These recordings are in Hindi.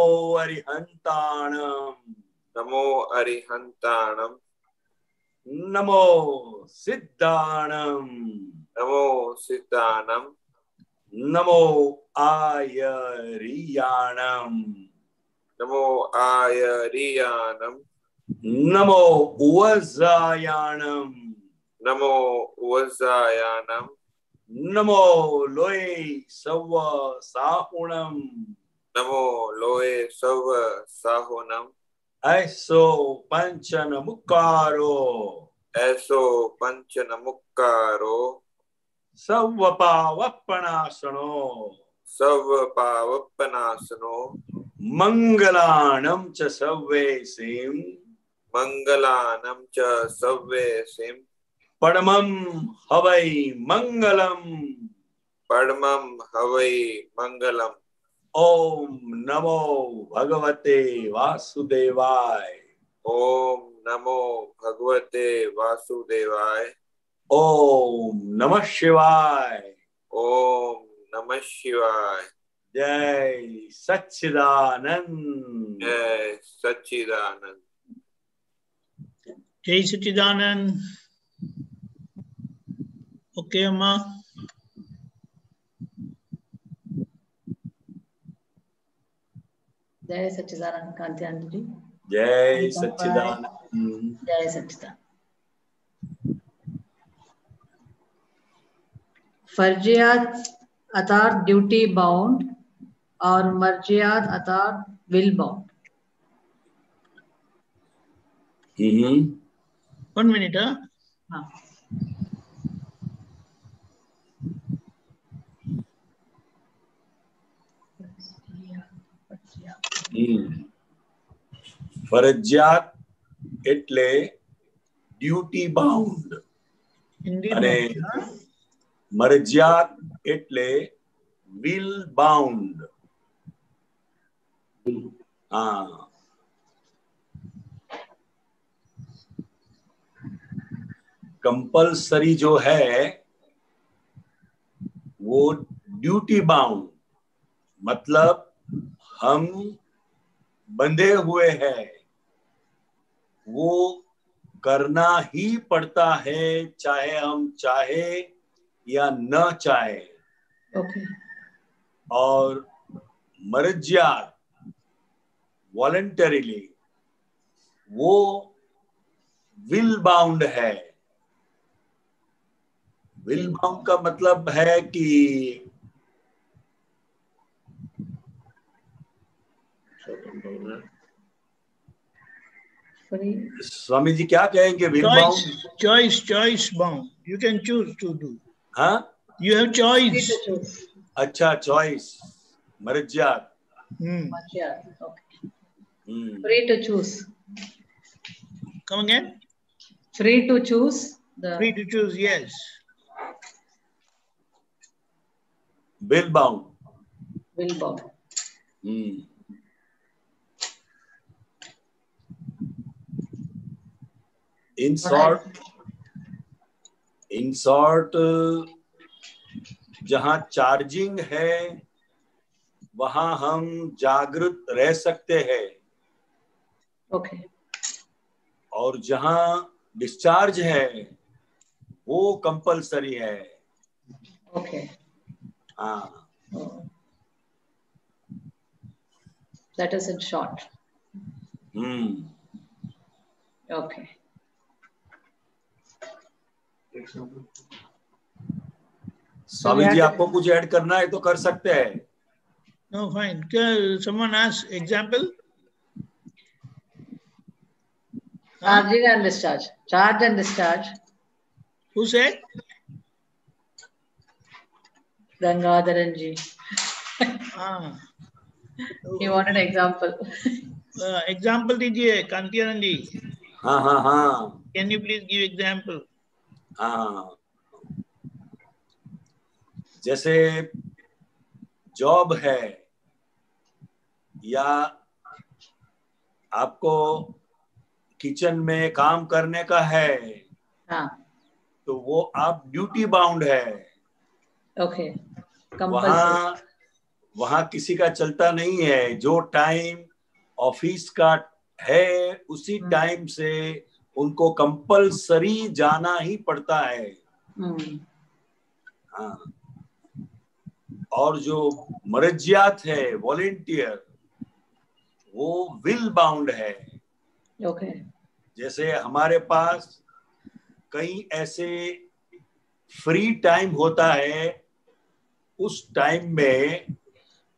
अरिहंताणम नमो अरिहंताणम नमो सिद्धाणम। नमो सिद्धानम नमो आयरियाणम। नमो आयरियानम नमो उवजायाणम। नमो वजायानम नमो लोये सव साहुणम नमो लोये सव साहुनम। ऐसो पंचन मुकारो ऐसो पंचन मुक्कारो सव पावपणासनो सव पावपनासनो मंगलाणम च सव्वे सिम मंगलानम च सव्वे सिम परमं हवै मंगलम। परमं हवै मंगलम। ओम नमो भगवते वासुदेवाय। ओम नमो भगवते वासुदेवाय। ओम नमः शिवाय। ओम नमः शिवाय। जय सच्चिदानंद। जय सच्चिदानंद। जय सच्चिदानंद। ओके अम्मा। जय सच्चिदानंद कांति जी। जय सच्चिदानंद। जय सच्चिदानंद। फर्जियात अर्थात ड्यूटी बाउंड और मर्जियात अर्थात will bound hmm. One minute हाँ। ફરજિયાત એટલે ડ્યુટી બાઉન્ડ हिंदी अरे में हाँ? મરજિયાત એટલે વિલ બાઉન્ડ હા कंपलसरी जो है वो ड्यूटी बाउंड मतलब हम बंधे हुए हैं। वो करना ही पड़ता है चाहे हम चाहे या न चाहे। ओके और मर्जियात वॉलंटरीली वो विल बाउंड है। विल बाउंड का मतलब है कि Swami ji, kya kahenge? Will choice, bound? choice, choice bound. You can choose to do. Huh? You have choice. Acha, choice. Marjyat. Hmm. Okay. Hmm. Free to choose. Come again? Free to choose. The... Free to choose, yes. Bill bound. Bill bound. Hmm. In short in short जहाँ चार्जिंग है वहाँ हम जागृत रह सकते हैं। ओके और जहाँ डिस्चार्ज है वो कंपलसरी है। ओके हाँ। That is in short hmm. Okay Swami ji आपको कुछ ऐड करना है तो कर सकते हैं। नो फाइन क्या example charge and discharge who Gangadharan ji he wanted example example दीजिए कांतिरन जी हाँ हाँ हाँ। Can you please give example हाँ। जैसे जॉब है या आपको किचन में काम करने का है हाँ। तो वो आप ड्यूटी बाउंड है। Okay compulsory. वहाँ वहाँ किसी का चलता नहीं है। जो टाइम ऑफ़िस का है उसी हम्म। टाइम से उनको कंपलसरी जाना ही पड़ता है। Hmm. हाँ। और जो मरजियात है वॉलेंटियर वो विल बाउंड है। Okay. जैसे हमारे पास कई ऐसे फ्री टाइम होता है उस टाइम में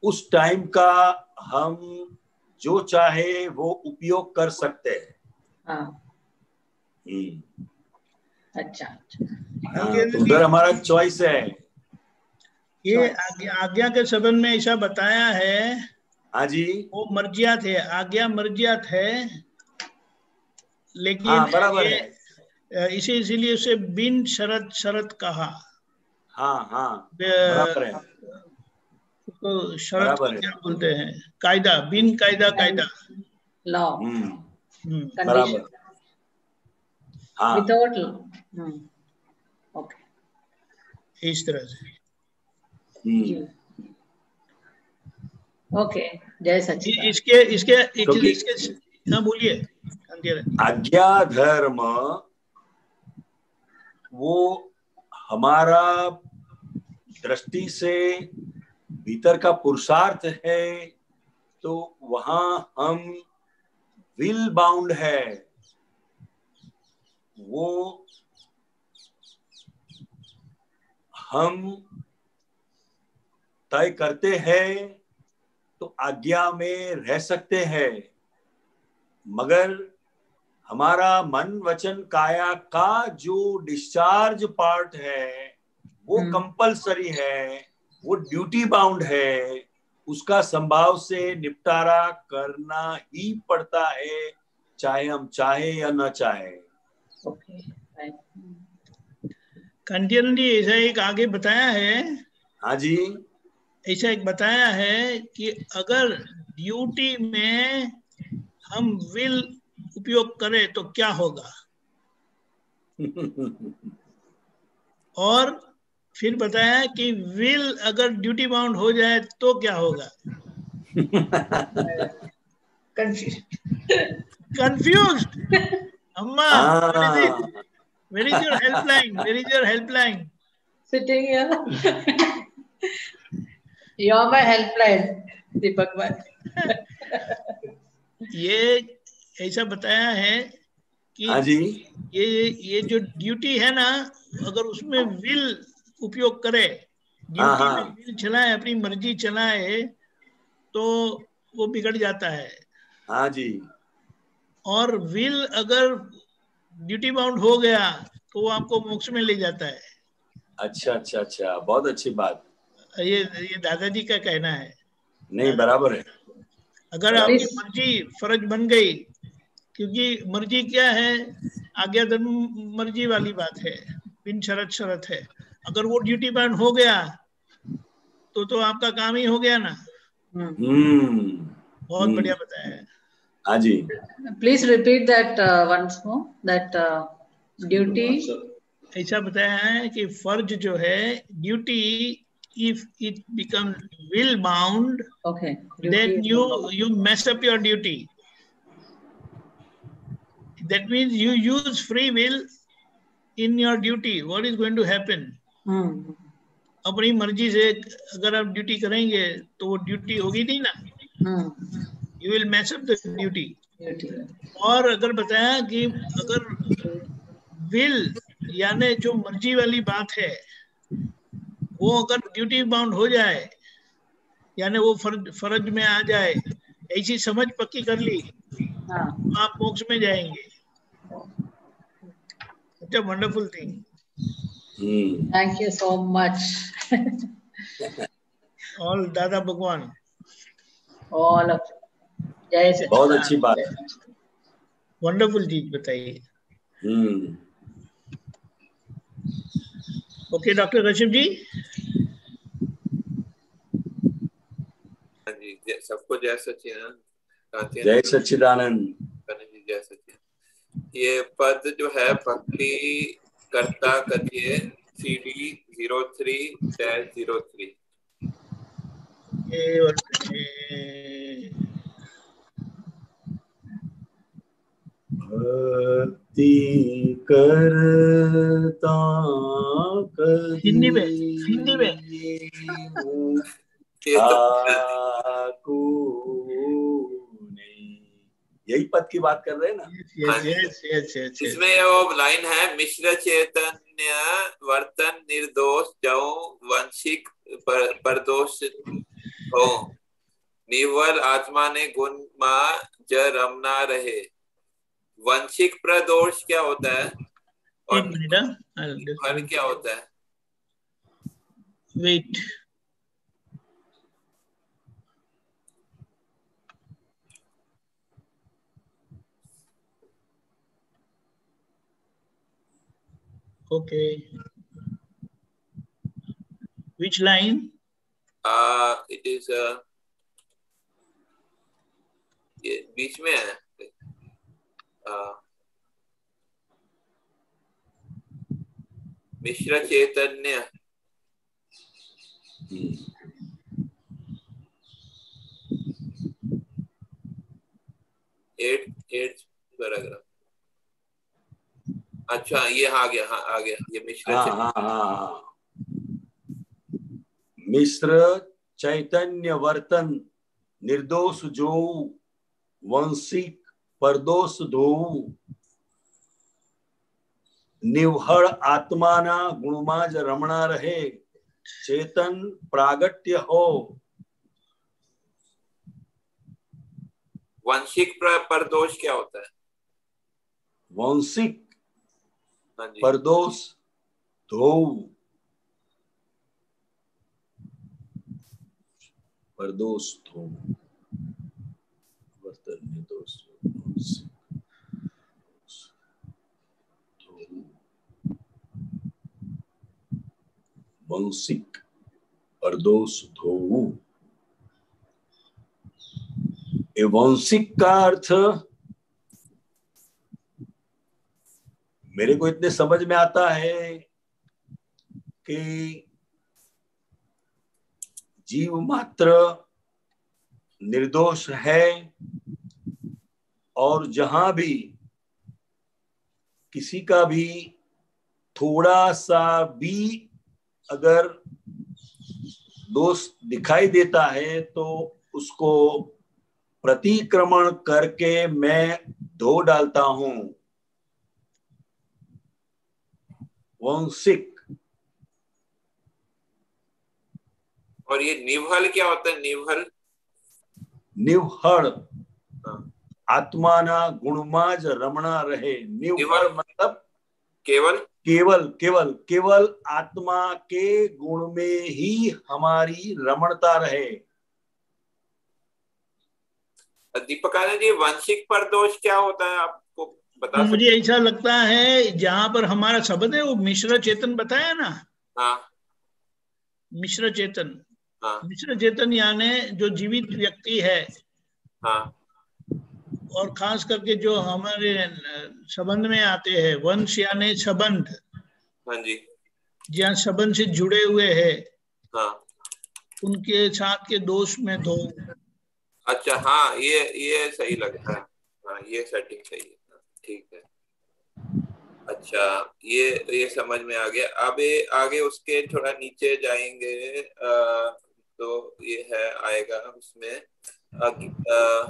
उस टाइम का हम जो चाहे वो उपयोग कर सकते हैं। हाँ। हम्म, अच्छा अच्छा। हाँ, तो उधर हमारा चॉइस है। ये आज्ञा, के संबंध में ऐसा बताया है। हाँ जी। वो मर्जियात है आज्ञा मर्जियात है। लेकिन हाँ बराबर है। इसे इसीलिए उसे बिन शरत शरत कहा। हाँ हाँ बराबर है। उसको शरत। क्या बोलते हैं? कायदा बिन कायदा कायदा। लॉ हम्म हम्म, बराबर। हाँ without law hmm. इस तरह से। हम्म, ओके जय इ- सचिदानंद इसके इसके इसके हाँ बोलिए आज्ञा धर्म वो हमारा दृष्टि से भीतर का पुरुषार्थ है तो वहाँ हम विल बाउंड है। वो हम तय करते हैं तो आज्ञा में रह सकते हैं मगर हमारा मन वचन काया का जो डिस्चार्ज पार्ट है वो हम्म। कंपलसरी है वो ड्यूटी बाउंड है उसका संभाव से निपटारा करना ही पड़ता है चाहे हम चाहे या ना चाहे कंटियन जी ऐसा एक आगे बताया है। हाँ जी। ऐसा एक बताया है कि अगर ड्यूटी में हम विल उपयोग करें तो क्या होगा? और फिर बताया कि विल अगर ड्यूटी बाउंड हो जाए तो क्या होगा? कंफ्यूज अम्मा हाँ where is your helpline where is your helpline sitting here. You are my helpline Deepak भाई ये ऐसा बताया है कि हाँ जी। ये ये जो ड्यूटी है ना अगर उसमें विल उपयोग करे हाँ, ड्यूटी हाँ। में विल चलाए अपनी मर्ज़ी चलाए तो वो बिगड़ जाता है। हाँ जी। और विल अगर ड्यूटी बाउंड हो गया तो वो आपको मोक्ष में ले जाता है। अच्छा अच्छा अच्छा। बहुत अच्छी बात। ये ये दादाजी का कहना है। नहीं बराबर है। अगर. आपकी मर्ज़ी फ़र्ज़ बन गई क्योंकि मर्ज़ी क्या है? आज्ञा धर्म मर्ज़ी वाली बात है। बिन शरत शरत है। अगर वो ड्यूटी बाउंड हो गया तो तो आपका काम ही हो गया ना. हम्म। बहुत हम्म। बढ़िया बताया है। हाँ जी please repeat that uh, once more that uh, ऐसा बताया है कि फ़र्ज़ जो है duty if it become will bound okay duty then you you mess up your duty that means you use free will in your duty what is going to happen hmm. अपनी मर्ज़ी से अगर आप ड्यूटी करेंगे तो वो ड्यूटी होगी नहीं ना Hmm. You will match up the duty और अगर बताया कि अगर विल यानी जो मर्ज़ी वाली बात है वो अगर ड्यूटी बाउंड हो जाए यानी वो फ़र्ज़ फ़र्ज़ में आ जाए ऐसी समझ पक्की कर ली हाँ। तो आप मोक्ष में जाएँगे। It's a wonderful thing thank you so much. All Dada Bhagwan. All of बहुत अच्छी बात है। वंडरफुल चीज़ बताइए। हम्म। Okay doctor Kashyap ji. हाँ जी सबको जय सचिदानंद जय जी जय सचिदानंद ये पद जो है भक्ति कर्ता कथिए C D zero three dash zero three ये वर्तते भक्ति करता हिंदी में, हिंदी में। तो। यही पद की बात कर रहे हैं ना? Yes yes yes इसमें वो लाइन है मिश्र चैतन्य वर्तन निर्दोष जाऊँ वंशिक पर, परदोष हो। निवल आत्मा ने गुण मा ज रमना रहे। वंशिक प्रदोष क्या होता है? और फल क्या होता है? Wait okay which line it is बीच में है। मिश्र चैतन्य अच्छा ये आ गया हाँ आ गया, ये मिश्र हाँ हाँ हाँ हाँ। मिश्र चैतन्य वर्तन निर्दोष जो वंशिक परदोष धो निवहड़ आत्माना गुणमाज रमणा रहे। चेतन प्रागट्य हो। वंशिक परदोष क्या होता है? वंशिक हाँ परदोष धो परदोष धो वर्तन निर्दोष वंशिक ये वंशिक का अर्थ मेरे को इतने समझ में आता है कि जीव मात्र निर्दोष है और जहाँ भी किसी का भी थोड़ा सा भी अगर दोष दिखाई देता है तो उसको प्रतिक्रमण करके मैं धो डालता हूँ। वंशिक। और ये निवहल क्या होता है? निवहल? निवहड़ हाँ। आत्माना गुणमाज रमणा रहे। मतलब केवल। केवल केवल केवल आत्मा के गुण में ही हमारी रमणता रहे। दीपकानंद जी वंशिक परदोष क्या होता है? आपको बता तो मुझे ऐसा लगता है जहाँ पर हमारा शब्द है वो मिश्र चेतन बताया ना? हाँ। मिश्र चेतन। हाँ। मिश्र चेतन यानी जो जीवित व्यक्ति है हाँ। और खास करके जो हमारे संबंध में आते हैं वंश यानी संबंध। हाँ जी। जहाँ संबंध से जुड़े हुए हैं हाँ। उनके साथ के दोष में दो अच्छा हाँ ये ये सही लगता है। हाँ ये सेटिंग सही है। हाँ, ठीक है। अच्छा ये ये समझ में आ गया। अब आगे उसके थोड़ा नीचे जाएँगे आ, तो ये है आएगा उसमें। अ, अ,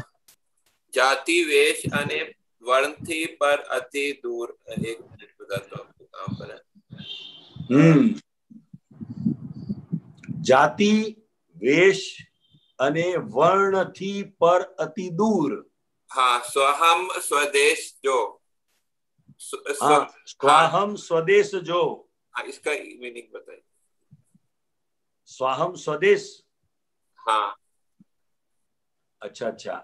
जाति वेश अने वर्ण थी पर अति दूर एक मिनट बताता हूँ आपको कहाँ पर है हम्म જાતિ વેશ અને વર્ણથી પર અતિ દૂર हाँ स्वहम स्वदेश जो स्व- स्व- હા સ્વાહમ સ્વદેશ જો हाँ, इसका मीनिंग बताइए स्वाहम स्वदेश हाँ अच्छा अच्छा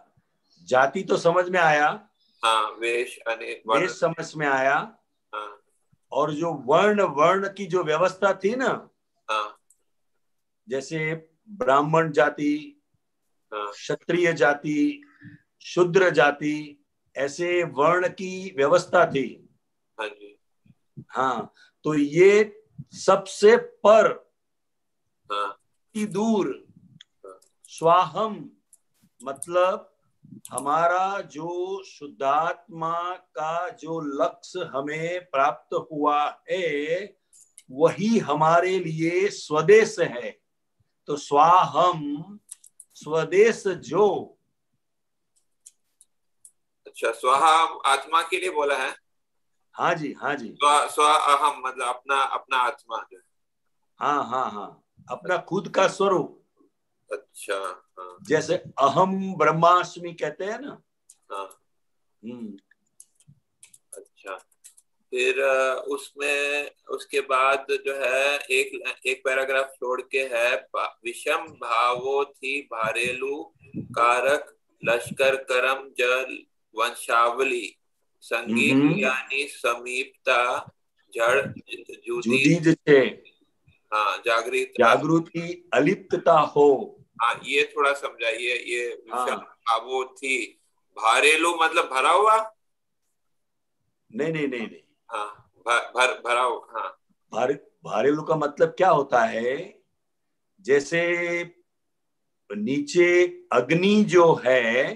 जाति तो समझ में आया हाँ वेश अने समझ में आया हाँ। और जो वर्ण वर्ण की जो व्यवस्था थी ना हाँ। जैसे ब्राह्मण जाति हाँ। क्षत्रिय जाति शूद्र जाति ऐसे वर्ण की व्यवस्था थी। हाँ जी। हाँ तो ये सबसे पर हाँ। की दूर स्वाहम मतलब हमारा जो शुद्धात्मा का जो लक्ष्य हमें प्राप्त हुआ है वही हमारे लिए स्वदेश है। तो स्वाहम स्वदेश जो। अच्छा स्वाहा आत्मा के लिए बोला है? हाँ जी हाँ जी। स्व स्व अहम मतलब अपना अपना आत्मा जो है। हाँ हाँ हाँ अपना खुद का स्वरूप। अच्छा हाँ। जैसे अहम ब्रह्मास्मि कहते हैं ना? हाँ। हम्म। अच्छा फिर उसमें उसके बाद जो है एक एक पैराग्राफ छोड़ के है विषम भावो थी भारेलु कारक लश्कर करम जल वंशावली संगीत हम्म। यानी समीपता जड़ जूदी हाँ जागृत जागृति अलिप्तता हो। हाँ ये थोड़ा समझाइए ये हाँ। भावो थी। भारेलु मतलब भरा हुआ? नहीं नहीं नहीं नहीं। हाँ भर भर भरा हुआ हाँ। भार भारेलू का मतलब क्या होता है? जैसे नीचे अग्नि जो है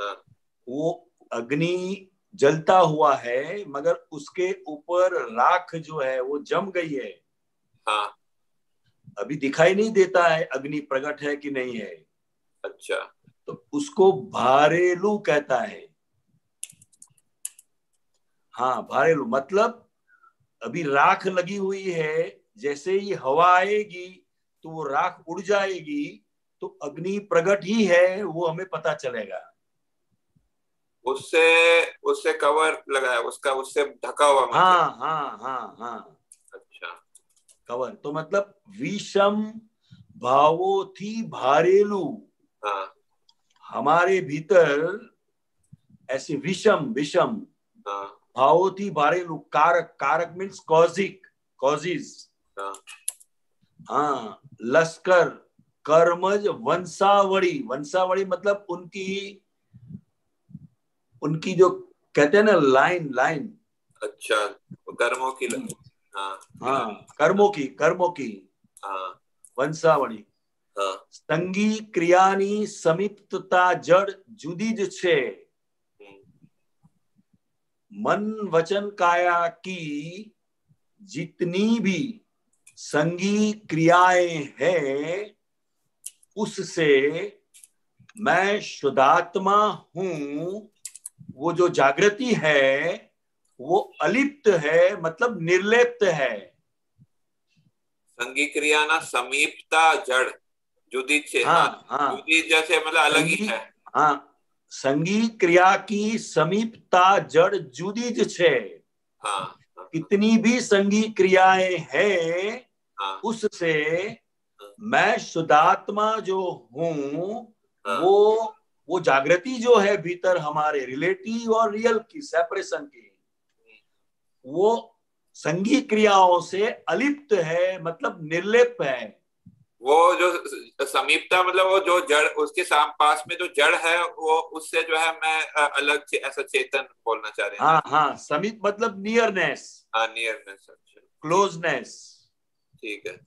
हाँ। वो अग्नि जलता हुआ है मगर उसके ऊपर राख जो है वो जम गई है। हाँ। अभी दिखाई नहीं देता है अग्नि प्रकट है कि नहीं है। अच्छा। तो उसको भारेलू कहता है। हाँ भारेलू मतलब अभी राख लगी हुई है जैसे ही हवा आएगी तो वो राख उड़ जाएगी तो अग्नि प्रकट ही है वो हमें पता चलेगा। उससे उससे कवर लगाया उसका उससे ढका हुआ मतलब। हाँ हाँ हाँ हाँ। कवर तो मतलब विषम भावो थी भारेलू। हाँ। हमारे भीतर ऐसे विषम विषम हाँ। भावो थी भारेलू। कारक कारक मीन्स कॉजिक कॉजिज हाँ। हाँ लश्कर कर्मज वंशावड़ी वंशावड़ी मतलब उनकी उनकी जो कहते हैं ना लाइन लाइन। अच्छा कर्मों की ल- हाँ हाँ कर्मों की कर्मों की हाँ વંશાવળી हाँ સંગી ક્રિયાની સમીપતા જડ જુદી જ છે हम्म, मन वचन काया की जितनी भी संगी क्रियाएं हैं उससे मैं शुद्धात्मा हूं वो जो जागृति है वो अलिप्त है मतलब निर्लिप्त है। संगी क्रिया ना समीपता जड़ जुदी छे हाँ हाँ हाँ। जुदी जैसे मतलब अलग ही है। हाँ संगी क्रिया की समीपता जड़ जुदी ज छे। हाँ हाँ। कितनी भी संगी क्रियाएँ हैं हाँ। उससे मैं शुद्धात्मा जो हूँ हाँ। वो वो जागृति जो है भीतर हमारे रिलेटिव और रियल की सेपरेशन की। वो संघी क्रियाओं से अलिप्त है मतलब निर्लिप्त है। वो जो समीपता मतलब वो जो जड़ उसके साम पास में जो जड़ है वो उससे जो है मैं अलग चे, ऐसा चेतन बोलना चाह रहे हैं। हाँ हाँ समीप मतलब नियरनेस हाँ नियरनेस अच्छा। क्लोजनेस ठीक है।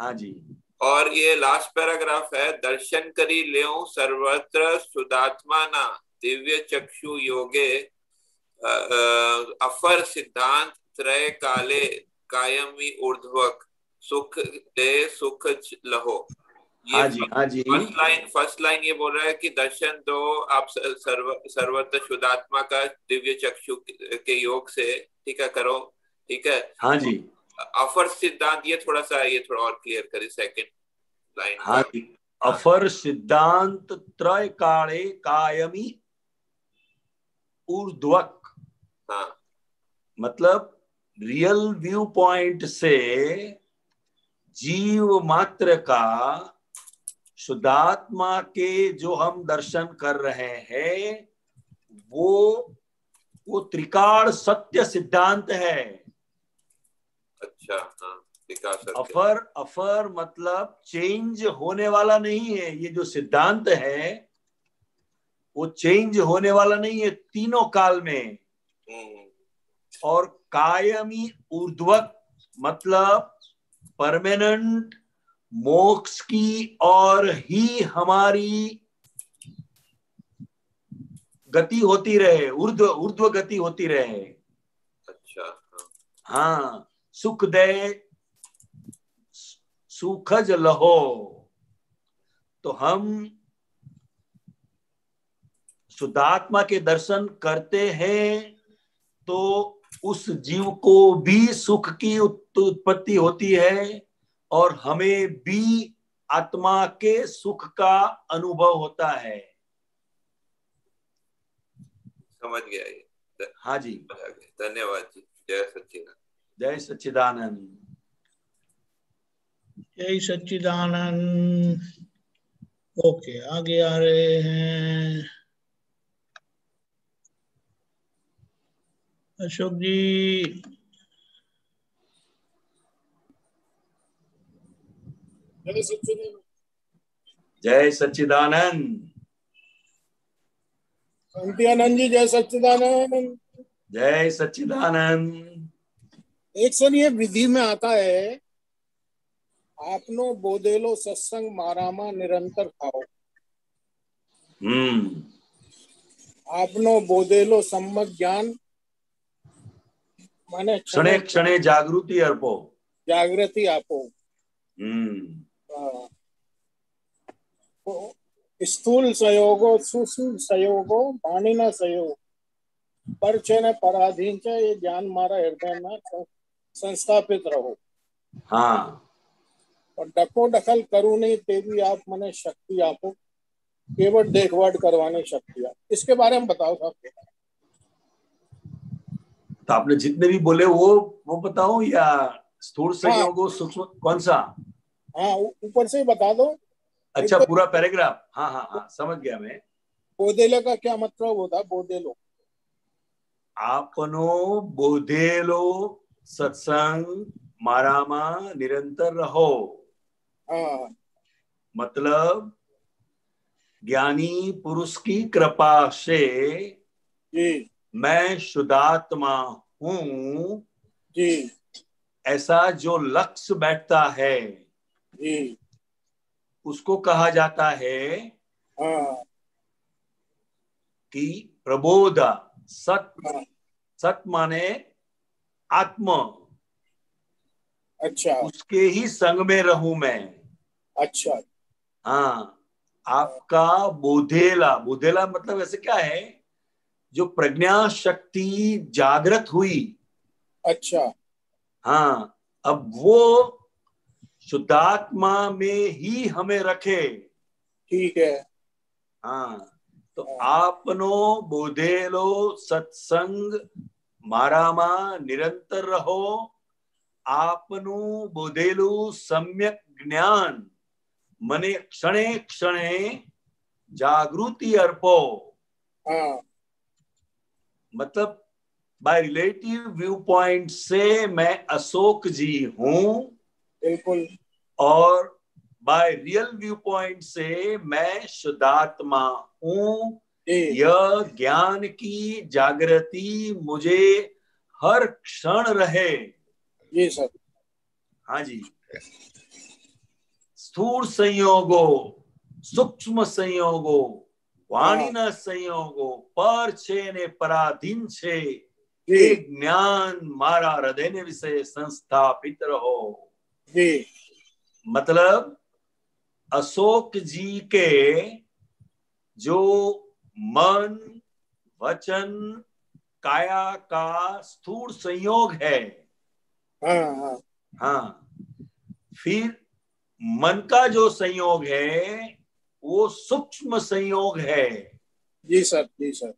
हाँ जी। और ये लास्ट पैराग्राफ है दर्शन करी ले सर्वत्र सुदात्मा ना दिव्य चक्षु योगे अफर सिद्धांत त्रय काले कायमी ऊर्ध्वक सुख दे सुख लहो। हाँ जी हाँ फ़र्स्ट लाइन फ़र्स्ट लाइन ये बोल रहा है कि दर्शन दो आप सर्व सर्वत्र शुद्धात्मा का दिव्य चक्षु के योग से ठीक है करो ठीक है? हाँ जी। अफर सिद्धांत ये थोड़ा सा ये थोड़ा और क्लियर करें सेकंड लाइन हाँ जी। अफर सिद्धांत त्रय काले कायमी ऊर्ध्वक हाँ। मतलब रियल व्यू पॉइंट से जीव मात्र का शुद्धात्मा के जो हम दर्शन कर रहे हैं वो वो त्रिकाण सत्य सिद्धांत है। अच्छा हाँ अफर अफर मतलब चेंज होने वाला नहीं है ये जो सिद्धांत है वो चेंज होने वाला नहीं है तीनों काल में। और कायमी ऊर्ध्वक मतलब परमानेंट मोक्ष की और ही हमारी गति होती रहे ऊर्ध्व ऊर्ध्व गति होती रहे। अच्छा हाँ। हाँ सुख दे सुखज लहो। तो हम शुद्धात्मा के दर्शन करते हैं। तो उस जीव को भी सुख की उत्पत्ति होती है और हमें भी आत्मा के सुख का अनुभव होता है। समझ गया ये। हाँ जी। धन्यवाद जी। जय सच्चिदानंद। जय सच्चिदानंद। जय सच्चिदानंद। ओके आगे आ रहे हैं। अशोक जी। जय सच्चिदानंद। शांतियानंद जी जय सच्चिदानंद। जय सच्चिदानंद। एक सर ये विधि में आता है आपनो बोधेलो सत्संग मारामा निरंतर खाओ। हम्म। आपनो बोधेलो सम्मत ज्ञान माने क्षणे क्षणे जागृति अर्पो जागृति आपो हम्म हाँ। तो स्थूल सहयोगो सूक्ष्म सहयोगो वाणिना सहयोग पर છે ને પરાધીન છે એ જ્ઞાન મારા હૃદયમાં સં- સંસ્થાપિત રહો हाँ और डको दखल करूं नहीं तेरी आप मने शक्ति आपो केवल देखभाल करवाने शक्ति आप इसके बारे में बताओ साहब तो आपने जितने भी बोले वो वो बताओ या स्थूल संयोगो सूक्ष्म कौन सा? हाँ ऊपर से ही बता दो। अच्छा तो- पूरा पैराग्राफ? हाँ हाँ हाँ समझ गया मैं। बोदेले का क्या मतलब होता बोदेलो। आपनो बोधेलो सत्संग मारामा निरंतर रहो। हाँ। मतलब ज्ञानी पुरुष की कृपा से जी। मैं शुद्धात्मा हूँ। जी। ऐसा जो लक्ष्य बैठता है जी। उसको कहा जाता है हाँ। कि प्रबोध सत हाँ। सत माने आत्म। अच्छा। उसके ही संग में रहूँ मैं। अच्छा। हाँ आपका बोधेला बोधेला मतलब ऐसे क्या है? जो प्रज्ञा शक्ति जागृत हुई। अच्छा। हाँ अब वो शुद्धात्मा में ही हमें रखे। ठीक है। हाँ तो आपनो बोधेलो सत्संग मारामा निरंतर रहो। आपनु बोधेलु सम्यक ज्ञान मने क्षणे क्षणे जागृति अर्पो। हाँ। मतलब बाय रिलेटिव व्यू पॉइंट से मैं अशोक जी हूँ। बिल्कुल। और बाय रियल व्यू पॉइंट से मैं शुद्धात्मा हूँ। यह ज्ञान की जागृति मुझे हर क्षण रहे। जी सर। हाँ जी। स्थूल संयोगो सूक्ष्म संयोगो વાણીના સંયોગો પર છે ને પરાધીન છે એ जी જ્ઞાન મારા હૃદયને વિશે સંસ્થાપિત રહો जी मतलब अशोक जी के जो मन वचन काया का स्थूल संयोग है हाँ हाँ हाँ फिर मन का जो संयोग है वो सूक्ष्म संयोग है। जी सर जी सर।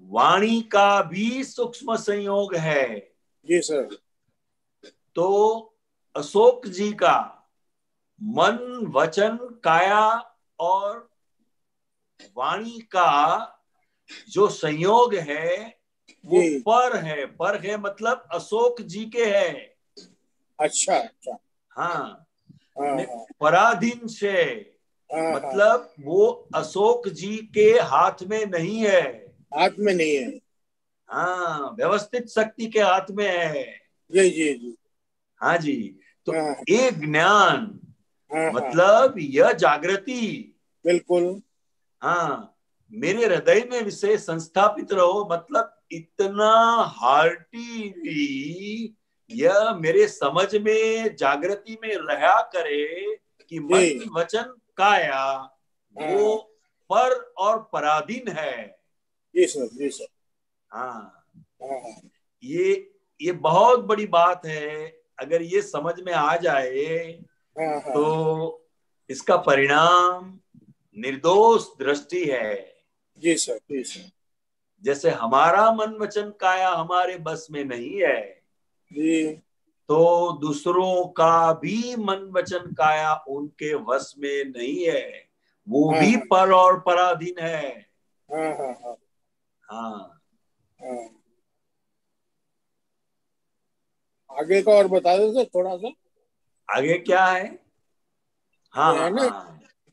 वाणी का भी सूक्ष्म संयोग है। जी सर। तो अशोक जी का मन वचन काया और वाणी का जो संयोग है वो पर है। पर है मतलब अशोक जी के है। अच्छा अच्छा। हाँ। हाँ हाँ। पराधीन से। मतलब वो अशोक जी के हाथ में नहीं है। हाथ में नहीं है। हाँ व्यवस्थित शक्ति के हाथ में है। जी जी जी। हाँ जी तो हाँ। ये ज्ञान हाँ हाँ। मतलब यह जागृति। बिल्कुल। हाँ मेरे हृदय में विषय संस्थापित रहो मतलब इतना हार्टी यह मेरे समझ में जागृति में रहा करे कि। मन वचन काया वो हाँ। पर और पराधीन है। जी सर जी सर। हाँ। हाँ। ये ये बहुत बड़ी बात है। अगर ये समझ में आ जाए हाँ तो इसका परिणाम निर्दोष दृष्टि है। जी सर जी सर। जैसे हमारा मन वचन काया हमारे बस में नहीं है जी। तो दूसरों का भी मन वचन काया उनके वश में नहीं है। वो हाँ, भी हाँ। पर और पराधीन है। हाँ हाँ हाँ हाँ। हाँ आगे का और बता दो सर थोड़ा सा। आगे क्या है? हाँ ये है।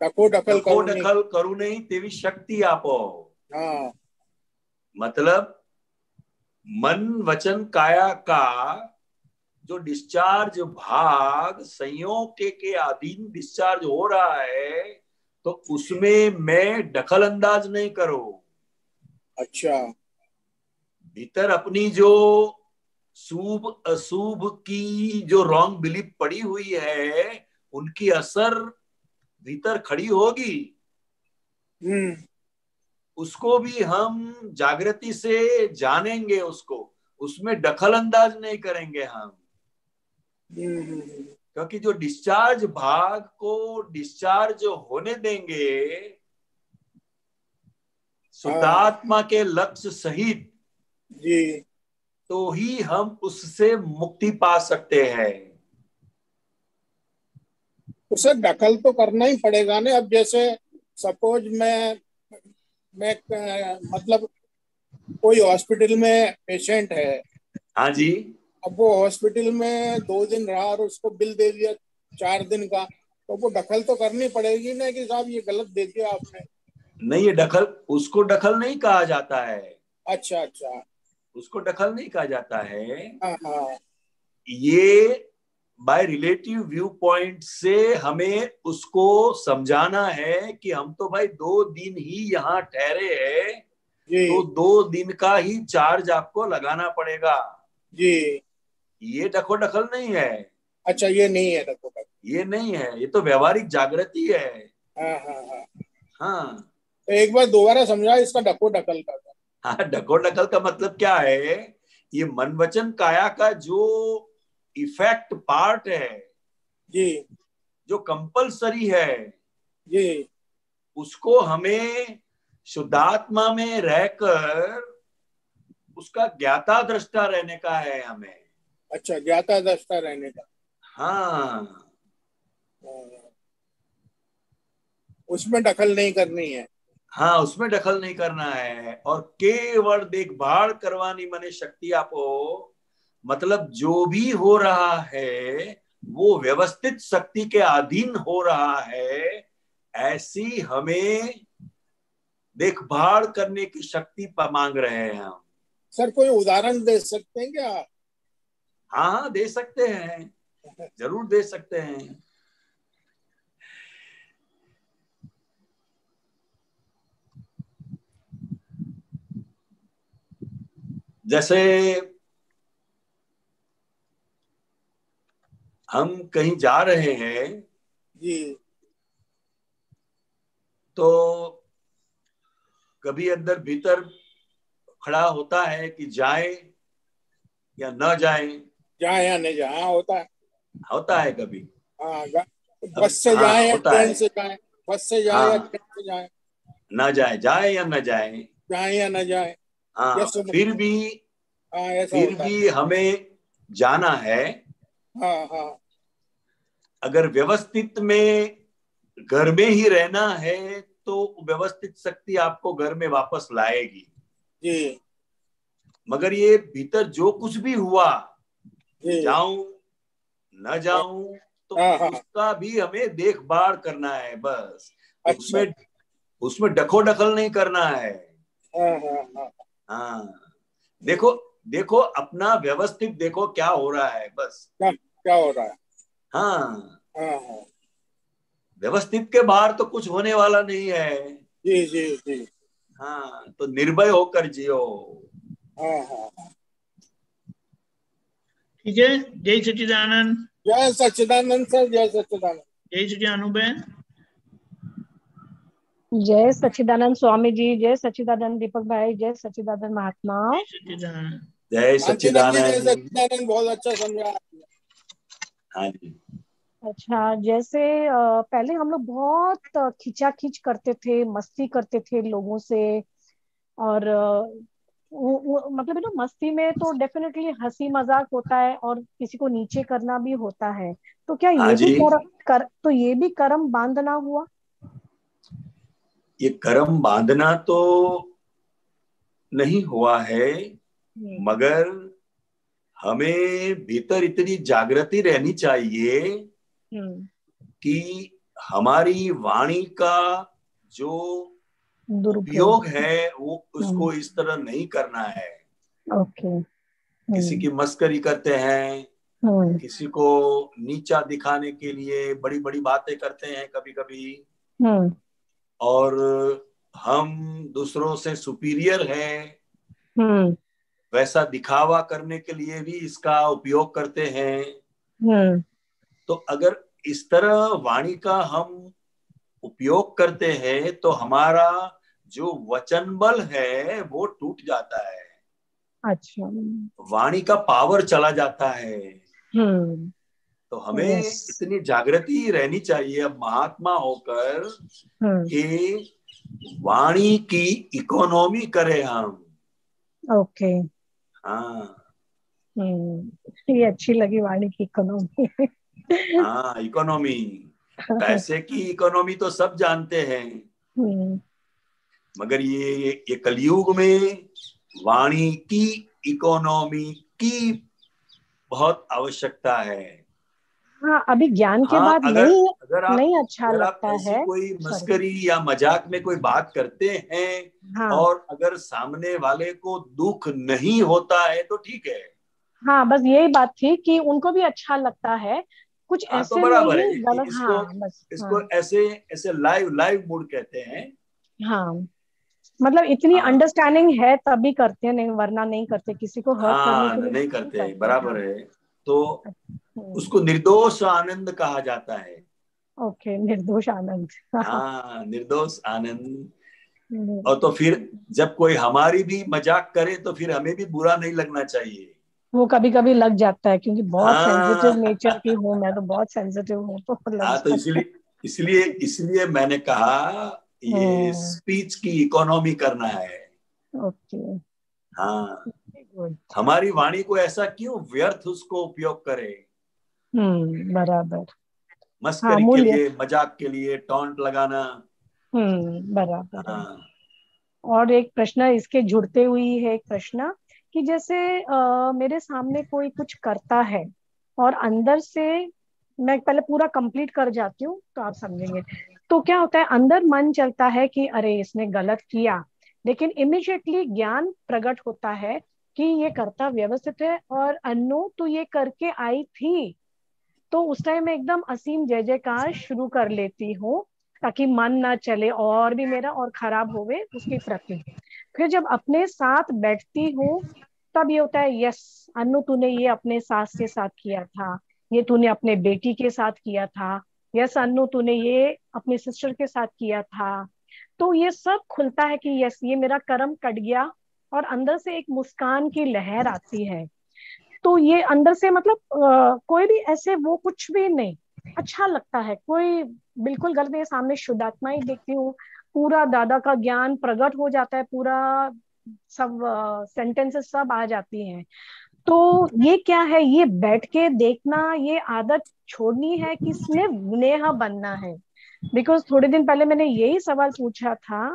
डको डकल डको करो नहीं। डकल करू नहीं तेरी शक्ति आपो। हाँ। मतलब मन वचन काया का जो डिस्चार्ज भाग संयोग के के अधीन डिस्चार्ज हो रहा है तो उसमें मैं दखल अंदाज नहीं करो। अच्छा। भीतर अपनी जो शुभ अशुभ की जो रॉन्ग बिलीफ पड़ी हुई है उनकी असर भीतर खड़ी होगी। हम्म। उसको भी हम जागृति से जानेंगे उसको। उसमें दखल अंदाज नहीं करेंगे हम। क्योंकि जो डिस्चार्ज भाग को डिस्चार्ज होने देंगे शुद्धात्मा के लक्ष्य सहित जी। तो ही हम उससे मुक्ति पा सकते हैं। उसे दखल तो करना ही पड़ेगा ना। अब जैसे सपोज़ मैं मैं मतलब कोई हॉस्पिटल में पेशेंट है। हाँ जी। अब वो हॉस्पिटल में दो दिन रहा और उसको बिल दे दिया चार दिन का। तो वो दखल तो करनी पड़ेगी ना कि साहब ये गलत दे दिया आपने। नहीं ये दखल उसको दखल नहीं कहा जाता है। अच्छा अच्छा। उसको दखल नहीं कहा जाता है। हाँ हाँ। ये बाय रिलेटिव व्यू पॉइंट से हमें उसको समझाना है कि हम तो भाई दो दिन ही यहाँ ठहरे हैं तो दो दिन का ही चार्ज आपको लगाना पड़ेगा। जी। ये डखो डखल नहीं है। अच्छा ये नहीं है दखो दखल ये नहीं है ये तो व्यवहारिक जागृति है। हाँ हाँ हाँ। हाँ। तो एक बार दोबारा समझा इसका डको डकल का। हाँ डको डकल का मतलब क्या है? ये मन वचन काया का जो इफ़ेक्ट पार्ट है जी। जो कंपलसरी है जी। उसको हमें शुद्धात्मा में रहकर उसका ज्ञाता दृष्टा रहने का है हमें। अच्छा ज्ञाता दस्ता रहने का। हाँ। हाँ। उसमें दखल नहीं करनी है। हाँ उसमें दखल नहीं करना है। और केवल देखभाल करवानी मने शक्ति आपको मतलब जो भी हो रहा है वो व्यवस्थित शक्ति के अधीन हो रहा है ऐसी हमें देखभाल करने की शक्ति पर मांग रहे हैं हम। सर कोई उदाहरण दे सकते हैं क्या? हाँ हाँ दे सकते हैं। ज़रूर दे सकते हैं। जैसे हम कहीं जा रहे हैं जी। तो कभी अंदर भीतर खड़ा होता है कि जाए या न जाए जाए या नहीं जाए? हाँ होता है। होता है कभी। हाँ बस से हाँ, जाए या ट्रेन से जाए? बस से जाए या। ट्रेन से जाए? न जाए जाए या न जाए। जाए या न जाए? हाँ फिर भी हाँ फिर भी हमें जाना है। हाँ हाँ। अगर व्यवस्थित में घर में ही रहना है तो व्यवस्थित शक्ति आपको घर में वापस लाएगी। जी। मगर ये भीतर जो कुछ भी हुआ जाऊँ न जाऊँ तो हाँ, हाँ। उसका भी हमें देखभाल करना है बस। अच्छा। उसमें उसमें डखो डखल नहीं करना है। हाँ हाँ देखो देखो अपना व्यवस्थित देखो क्या हो रहा है बस। क्या हो रहा है? हाँ। व्यवस्थित के बाहर तो कुछ होने वाला नहीं है। जी जी जी। हाँ तो निर्भय होकर जियो। हाँ हाँ। ठीक है। जय सच्चिदानंद। जय सच्चिदानंद सर जय सच्चिदानंद। जय श्री अनुबेन। जय सच्चिदानंद स्वामी जी जय सच्चिदानंद दीपक भाई जय सच्चिदानंद महात्मा। जय सच्चिदानंद। जय सच्चिदानंद। सच्चिदानंद बहुत अच्छा समझा हाँ जी। अच्छा जैसे पहले हम लोग बहुत अ, खींचा-खींच करते थे मस्ती करते थे लोगों से और मतलब है ना मस्ती में तो डेफिनेटली हँसी मज़ाक होता है और किसी को नीचे करना भी होता है। तो क्या हाँ ये भी जी। कर, कर तो ये भी कर्म बांधना हुआ? ये कर्म बांधना तो नहीं हुआ है हम्म, मगर हमें भीतर इतनी जागृति रहनी चाहिए हम्म, कि हमारी वाणी का जो दुरुपयोग है वो उसको इस तरह नहीं करना है। ओके। किसी की मस्करी करते हैं हम्म। किसी को नीचा दिखाने के लिए बड़ी बड़ी बातें करते हैं कभी कभी हम्म। और हम दूसरों से सुपीरियर हैं। हम्म। वैसा दिखावा करने के लिए भी इसका उपयोग करते हैं। हम्म। तो अगर इस तरह वाणी का हम उपयोग करते हैं तो हमारा जो वचन बल है वो टूट जाता है। अच्छा। वाणी का पावर चला जाता है। हम्म। तो हमें इतनी जागृति रहनी चाहिए अब महात्मा होकर हम्म। कि वाणी की इकोनॉमी करें हम। ओके। हाँ। हम्म। ये अच्छी लगी वाणी की इकोनॉमी। हाँ इकोनॉमी। पैसे की इकोनॉमी तो सब जानते हैं। हम्म। मगर ये ये कलयुग में वाणी की इकोनॉमी की बहुत आवश्यकता है। हाँ अभी ज्ञान के हाँ, बाद अगर नहीं अगर आप नहीं अच्छा अगर आप लगता ऐसी है। कोई मस्करी या मज़ाक में कोई बात करते हैं हाँ। और अगर सामने वाले को दुख नहीं होता है तो ठीक है। हाँ बस यही बात थी कि उनको भी अच्छा लगता है कुछ हाँ, तो बराबर है। इसको- हाँ बस इसको हाँ, ऐसे ऐसे लाइव लाइव मूड कहते हैं। हाँ मतलब इतनी हाँ। अंडरस्टैंडिंग है तभी करते हैं नहीं वरना नहीं करते किसी को हर्ट हाँ के लिए नहीं करते। बराबर है। तो हम्म, उसको निर्दोष आनंद कहा जाता है। ओके निर्दोष आनंद। हाँ निर्दोष आनंद। हम्म, और तो फिर जब कोई हमारी भी मज़ाक करे तो फिर हमें भी बुरा नहीं लगना चाहिए। वो कभी कभी लग जाता है क्योंकि बहुत हाँ। सेंसिटिव नेचर की हूँ मैं तो बहुत सेंसिटिव हूँ तो लग हाँ तो है। इसलिए इसलिए इसलिए मैंने कहा ये। स्पीच की इकोनॉमी करना है ओके हाँ हमारी वाणी को ऐसा क्यों व्यर्थ उसको उपयोग करे हम्म बराबर मस्करी हाँ, के। लिए मज़ाक के लिए टॉन्ट लगाना हम्म बराबर है। हाँ और एक प्रश्न इसके जुड़ते हुई है एक प्रश्न कि जैसे अ, मेरे सामने कोई कुछ करता है और अंदर से मैं पहले पूरा कंप्लीट कर जाती हूँ तो आप समझेंगे। तो क्या होता है अंदर मन चलता है कि अरे इसने गलत किया। लेकिन इमिजिएटली ज्ञान प्रकट होता है कि ये करता व्यवस्थित है और अनु तो ये करके आई थी। तो उस टाइम मैं एकदम असीम जय जयकार शुरू कर लेती हूँ ताकि मन ना चले और भी मेरा और खराब होवे उसके प्रति फिर जब अपने साथ बैठती हूँ तब ये होता है यस अनु तूने ये अपने सास के साथ किया था ये तूने अपने बेटी के साथ किया था यस अनु तूने ये अपने सिस्टर के साथ किया था। तो ये सब खुलता है कि यस ये मेरा कर्म कट गया और अंदर से एक मुस्कान की लहर आती है। तो ये अंदर से मतलब अ, कोई भी ऐसे वो कुछ भी नहीं अच्छा लगता है। कोई बिल्कुल गलत नहीं सामने शुद्धात्मा ही देखती हूँ पूरा दादा का ज्ञान प्रकट हो जाता है, पूरा सब सेंटेंसेस सब आ जाती हैं। तो ये क्या है? ये बैठ के देखना, ये आदत छोड़नी है कि सिर्फ़ नेहा बनना है। बिकॉज़ थोड़े दिन पहले मैंने यही सवाल पूछा था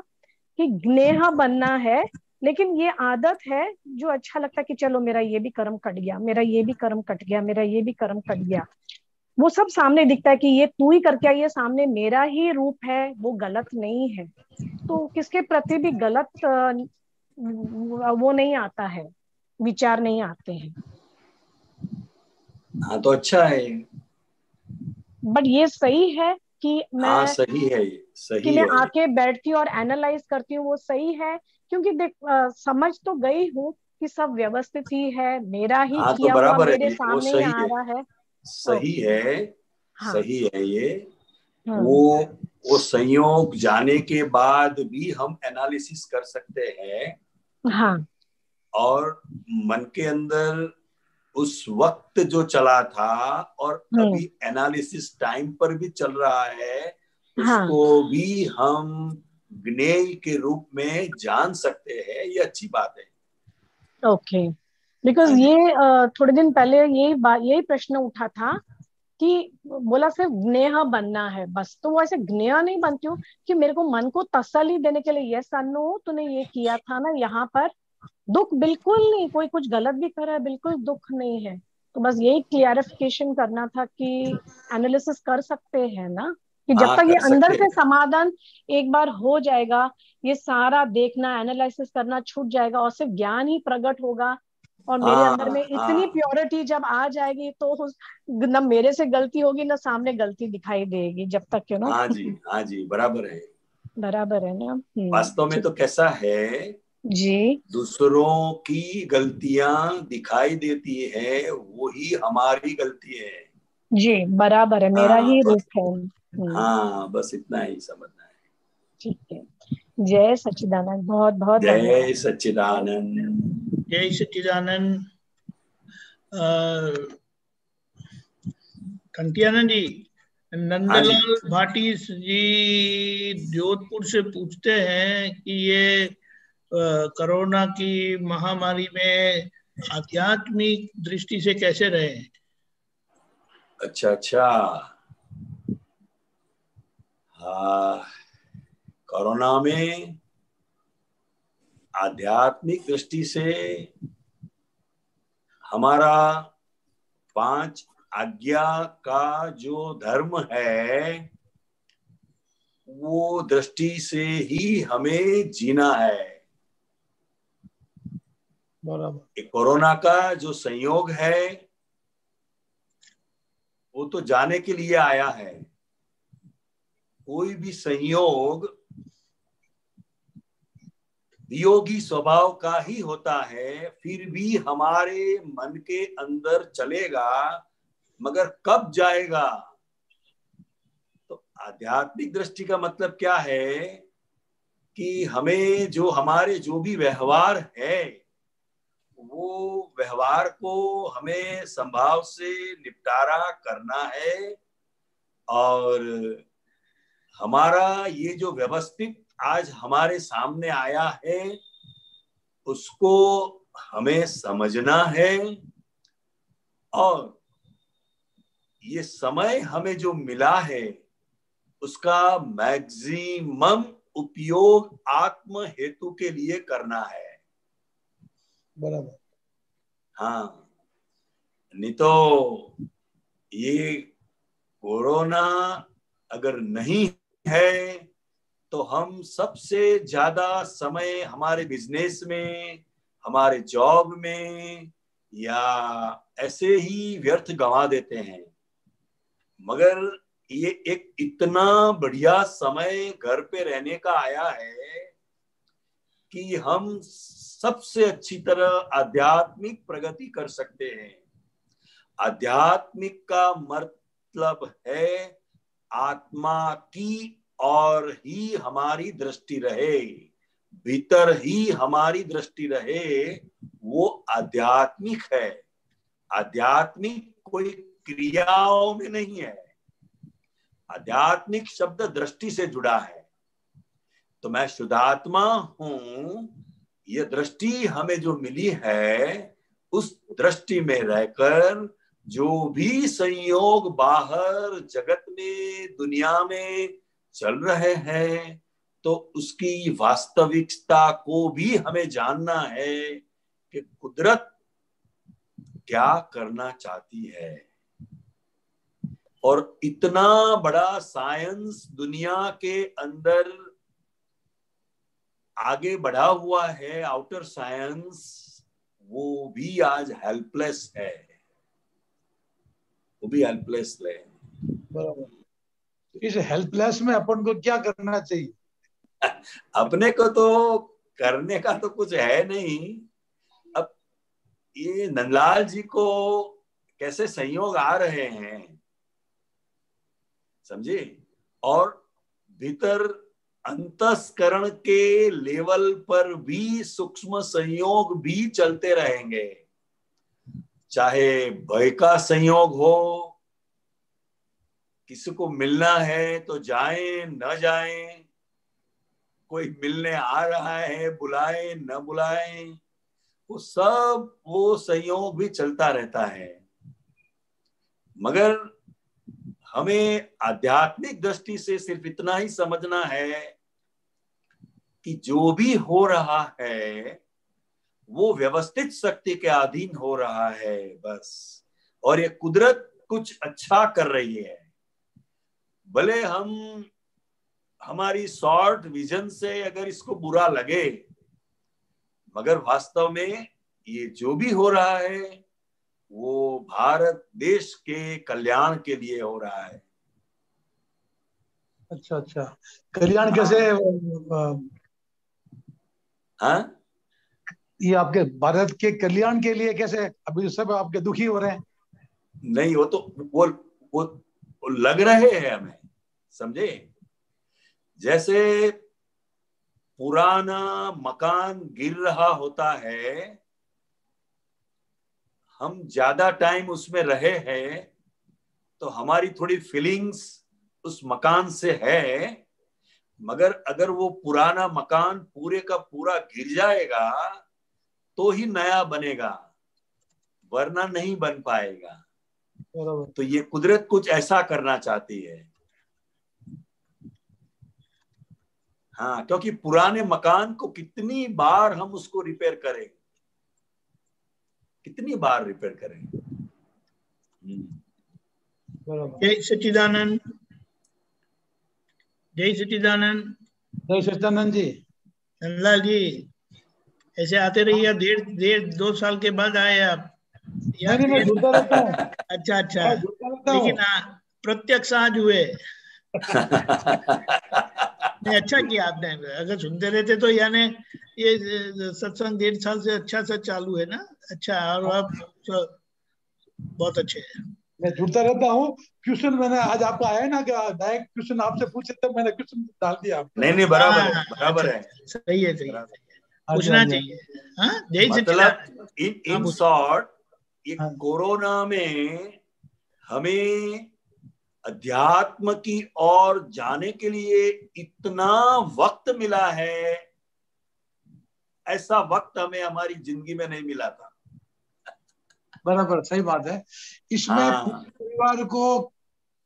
कि नेहा बनना है, लेकिन ये आदत है जो अच्छा लगता है कि चलो मेरा ये भी कर्म कट गया, मेरा ये भी कर्म कट गया, मेरा ये भी कर्म कट गया। वो सब सामने दिखता है कि ये तू ही करके आई है सामने मेरा ही रूप है वो गलत नहीं है। तो किसके प्रति भी गलत वो नहीं आता है विचार नहीं आते हैं। हाँ तो अच्छा है बट ये सही है कि मैं हाँ सही है ये सही कि मैं आके बैठती हूँ और एनालाइज करती हूँ वो सही है। क्योंकि देख अ, समझ तो गई हूँ कि सब व्यवस्थित ही है मेरा ही हाँ तो किया हुआ बराबर मेरे सामने आ है। रहा है। सही है हाँ। सही है ये। हम्म वो वो संयोग जाने के बाद भी हम एनालिसिस कर सकते हैं। हाँ। और मन के अंदर उस वक्त जो चला था और हम्म अभी एनालिसिस टाइम पर भी चल रहा है हाँ। उसको भी हम ज्ञेय के रूप में जान सकते हैं ये अच्छी बात है। ओके बिकॉज़ हाँ ये थोड़े दिन पहले यही बात यही प्रश्न उठा था कि बोला सिर्फ़ ज्ञेय बनना है बस। तो वो ऐसे ज्ञेय नहीं बनती हूँ कि मेरे को मन को तसली देने के लिए यस अनु तूने ये किया था ना यहाँ पर। दुख बिल्कुल नहीं कोई कुछ गलत भी कर रहा है बिल्कुल दुख नहीं है। तो बस यही क्लियरिफिकेशन करना था कि एनालिसिस कर सकते हैं ना? कि जब हाँ तक ये अंदर से समाधान एक बार हो जाएगा ये सारा देखना एनालिसिस करना छूट जाएगा और सिर्फ़ ज्ञान ही प्रकट होगा। और मेरे आ, अंदर में हाँ। इतनी हाँ प्योरिटी जब आ जाएगी तो न मेरे से गलती होगी ना सामने गलती दिखाई देगी जब तक क्यों नो हाँ जी हाँ जी बराबर है। बराबर है ना? हम्म। वास्तव में तो कैसा है? जी। दूसरों की गलतियाँ दिखाई देती है वही हमारी गलती है। जी बराबर है मेरा हाँ ही रूप है। हम्म। हाँ बस इतना ही समझना है। ठीक है। जय सच्चिदानंद बहुत बहुत जय सच्चिदानंद। जय सच्चिदानंद। कंटियानंद जी हाँ नंदलाल भाटी जी जोधपुर से पूछते हैं कि ये कोरोना की महामारी में आध्यात्मिक दृष्टि से कैसे रहे अच्छा अच्छा। हाँ। कोरोना में आध्यात्मिक दृष्टि से हमारा पाँच आज्ञा का जो धर्म है वो दृष्टि से ही हमें जीना है। बराबर। कोरोना का जो संयोग है वो तो जाने के लिए आया है। कोई भी संयोग वियोगी स्वभाव का ही होता है, फिर भी हमारे मन के अंदर चलेगा, मगर कब जाएगा? तो आध्यात्मिक दृष्टि का मतलब क्या है कि हमें जो हमारे जो भी व्यवहार है, वो व्यवहार को हमें संभाव से निपटारा करना है और हमारा ये जो व्यवस्थित आज हमारे सामने आया है उसको हमें समझना है और ये समय हमें जो मिला है उसका मैक्सिमम उपयोग आत्म हेतु के लिए करना है। बराबर। हाँ नहीं तो ये कोरोना अगर नहीं है तो हम सबसे ज़्यादा समय हमारे बिज़नेस में, हमारे जॉब में या ऐसे ही व्यर्थ गंवा देते हैं। मगर ये एक इतना बढ़िया समय घर पे रहने का आया है कि हम सबसे अच्छी तरह आध्यात्मिक प्रगति कर सकते हैं। आध्यात्मिक का मतलब है आत्मा की और ही हमारी दृष्टि रहे, भीतर ही हमारी दृष्टि रहे, वो आध्यात्मिक है। आध्यात्मिक कोई क्रियाओं में नहीं है। आध्यात्मिक शब्द दृष्टि से जुड़ा है। तो मैं शुद्धात्मा हूँ, ये दृष्टि हमें जो मिली है, उस दृष्टि में रहकर जो भी संयोग बाहर जगत में, दुनिया में चल रहे हैं तो उसकी वास्तविकता को भी हमें जानना है कि कुदरत क्या करना चाहती है। और इतना बड़ा साइंस दुनिया के अंदर आगे बढ़ा हुआ है, आउटर साइंस, वो भी आज हेल्पलेस है। वो भी हेल्पलेस है। बराबर। इस हेल्पलेस में अपन को क्या करना चाहिए? अपने को तो करने का तो कुछ है नहीं। अब ये नंदलाल जी को कैसे संयोग आ रहे हैं, समझे? और भीतर अंतस्करण के लेवल पर भी सूक्ष्म संयोग भी चलते रहेंगे। चाहे भय का संयोग हो किसी को मिलना है तो जाए, न जाए। कोई मिलने आ रहा है, बुलाए, न बुलाए। वो सब, वो संयोग भी चलता रहता है। मगर हमें आध्यात्मिक दृष्टि से सिर्फ़ इतना ही समझना है कि जो भी हो रहा है, वो व्यवस्थित शक्ति के अधीन हो रहा है बस। और ये कुदरत कुछ अच्छा कर रही है। भले हम हमारी शॉर्ट विजन से अगर इसको बुरा लगे मगर वास्तव में ये जो भी हो रहा है वो भारत देश के कल्याण के लिए हो रहा है। अच्छा अच्छा। कल्याण कैसे हाँ। ये आपके भारत के कल्याण के लिए कैसे अभी सब आपके दुखी हो रहे हैं। नहीं वो तो वो वो, वो लग रहे हैं हमें, समझे? जैसे पुराना मकान गिर रहा होता है, हम ज़्यादा टाइम उसमें रहे हैं तो हमारी थोड़ी फीलिंग्स उस मकान से है, मगर अगर वो पुराना मकान पूरे का पूरा गिर जाएगा तो ही नया बनेगा, वरना नहीं बन पाएगा। तो ये कुदरत कुछ ऐसा करना चाहती है। हाँ क्योंकि पुराने मकान को कितनी बार हम उसको रिपेयर करें। कितनी बार रिपेयर करें। हम्म। जय सचिदानंद जय सचिदानंद जय सचिदानंद जी। नंदलाल जी ऐसे आते रहिए डेढ़ डेढ़ दो साल के बाद आए आप। यार मैं रहता हूँ? अच्छा अच्छा। लेकिन प्रत्यक्ष आज हुए। नहीं अच्छा किया आपने। अगर सुनते रहते तो यानी ये सत्संग डेढ़ साल से अच्छा से चालू है ना? अच्छा और आप तो बहुत अच्छे हैं। मैं जुड़ता रहता हूँ। क्वेश्चन मैंने आज आपका आया ना क्या नए क्वेश्चन आपसे पूछे थे मैंने क्वेश्चन डाल दिया नहीं नहीं बराबर है हाँ, बराबर है। सही है सही है पूछना चाहिए। हाँ जय मतलब इन इन शॉर्ट ये हाँ। कोरोना में हमें अध्यात्म की ओर जाने के लिए इतना वक्त मिला है। ऐसा वक्त हमें हमारी ज़िंदगी में नहीं मिला था। बराबर सही बात है। इसमें हाँ। परिवार को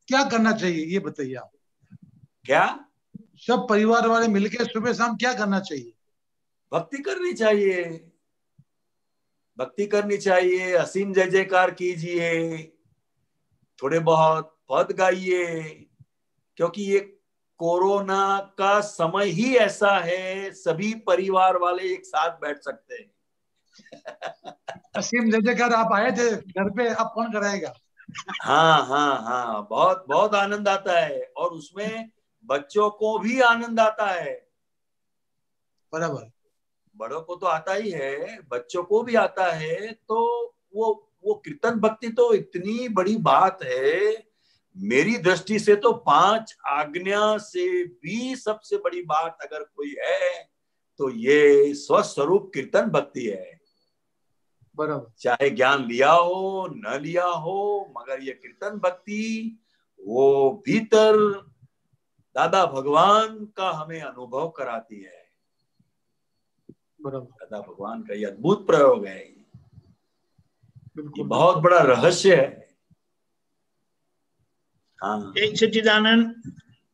क्या करना चाहिए ये बताइए आप? क्या? सब परिवार वाले मिलकर सुबह शाम क्या करना चाहिए? भक्ति करनी चाहिए। भक्ति करनी चाहिए असीम जय जयकार कीजिए थोड़े बहुत पद गाइए क्योंकि ये कोरोना का समय ही ऐसा है सभी परिवार वाले एक साथ बैठ सकते हैं। असीम जय जयकार आप आए थे घर पे अब कौन कराएगा? हाँ हाँ हाँ बहुत बहुत आनंद आता है और उसमें बच्चों को भी आनंद आता है। बराबर। बड़ों को तो आता ही है बच्चों को भी आता है तो वो वो कीर्तन भक्ति तो इतनी बड़ी बात है। मेरी दृष्टि से तो पाँच आज्ञा से भी सबसे बड़ी बात अगर कोई है तो ये स्वस्वरूप कीर्तन भक्ति है। बराबर। चाहे ज्ञान लिया हो न लिया हो मगर ये कीर्तन भक्ति वो भीतर दादा भगवान का हमें अनुभव कराती है। दादा भगवान का ये अद्भुत प्रयोग है। ये बहुत बड़ा रहस्य है। हाँ। जय सचिदानंद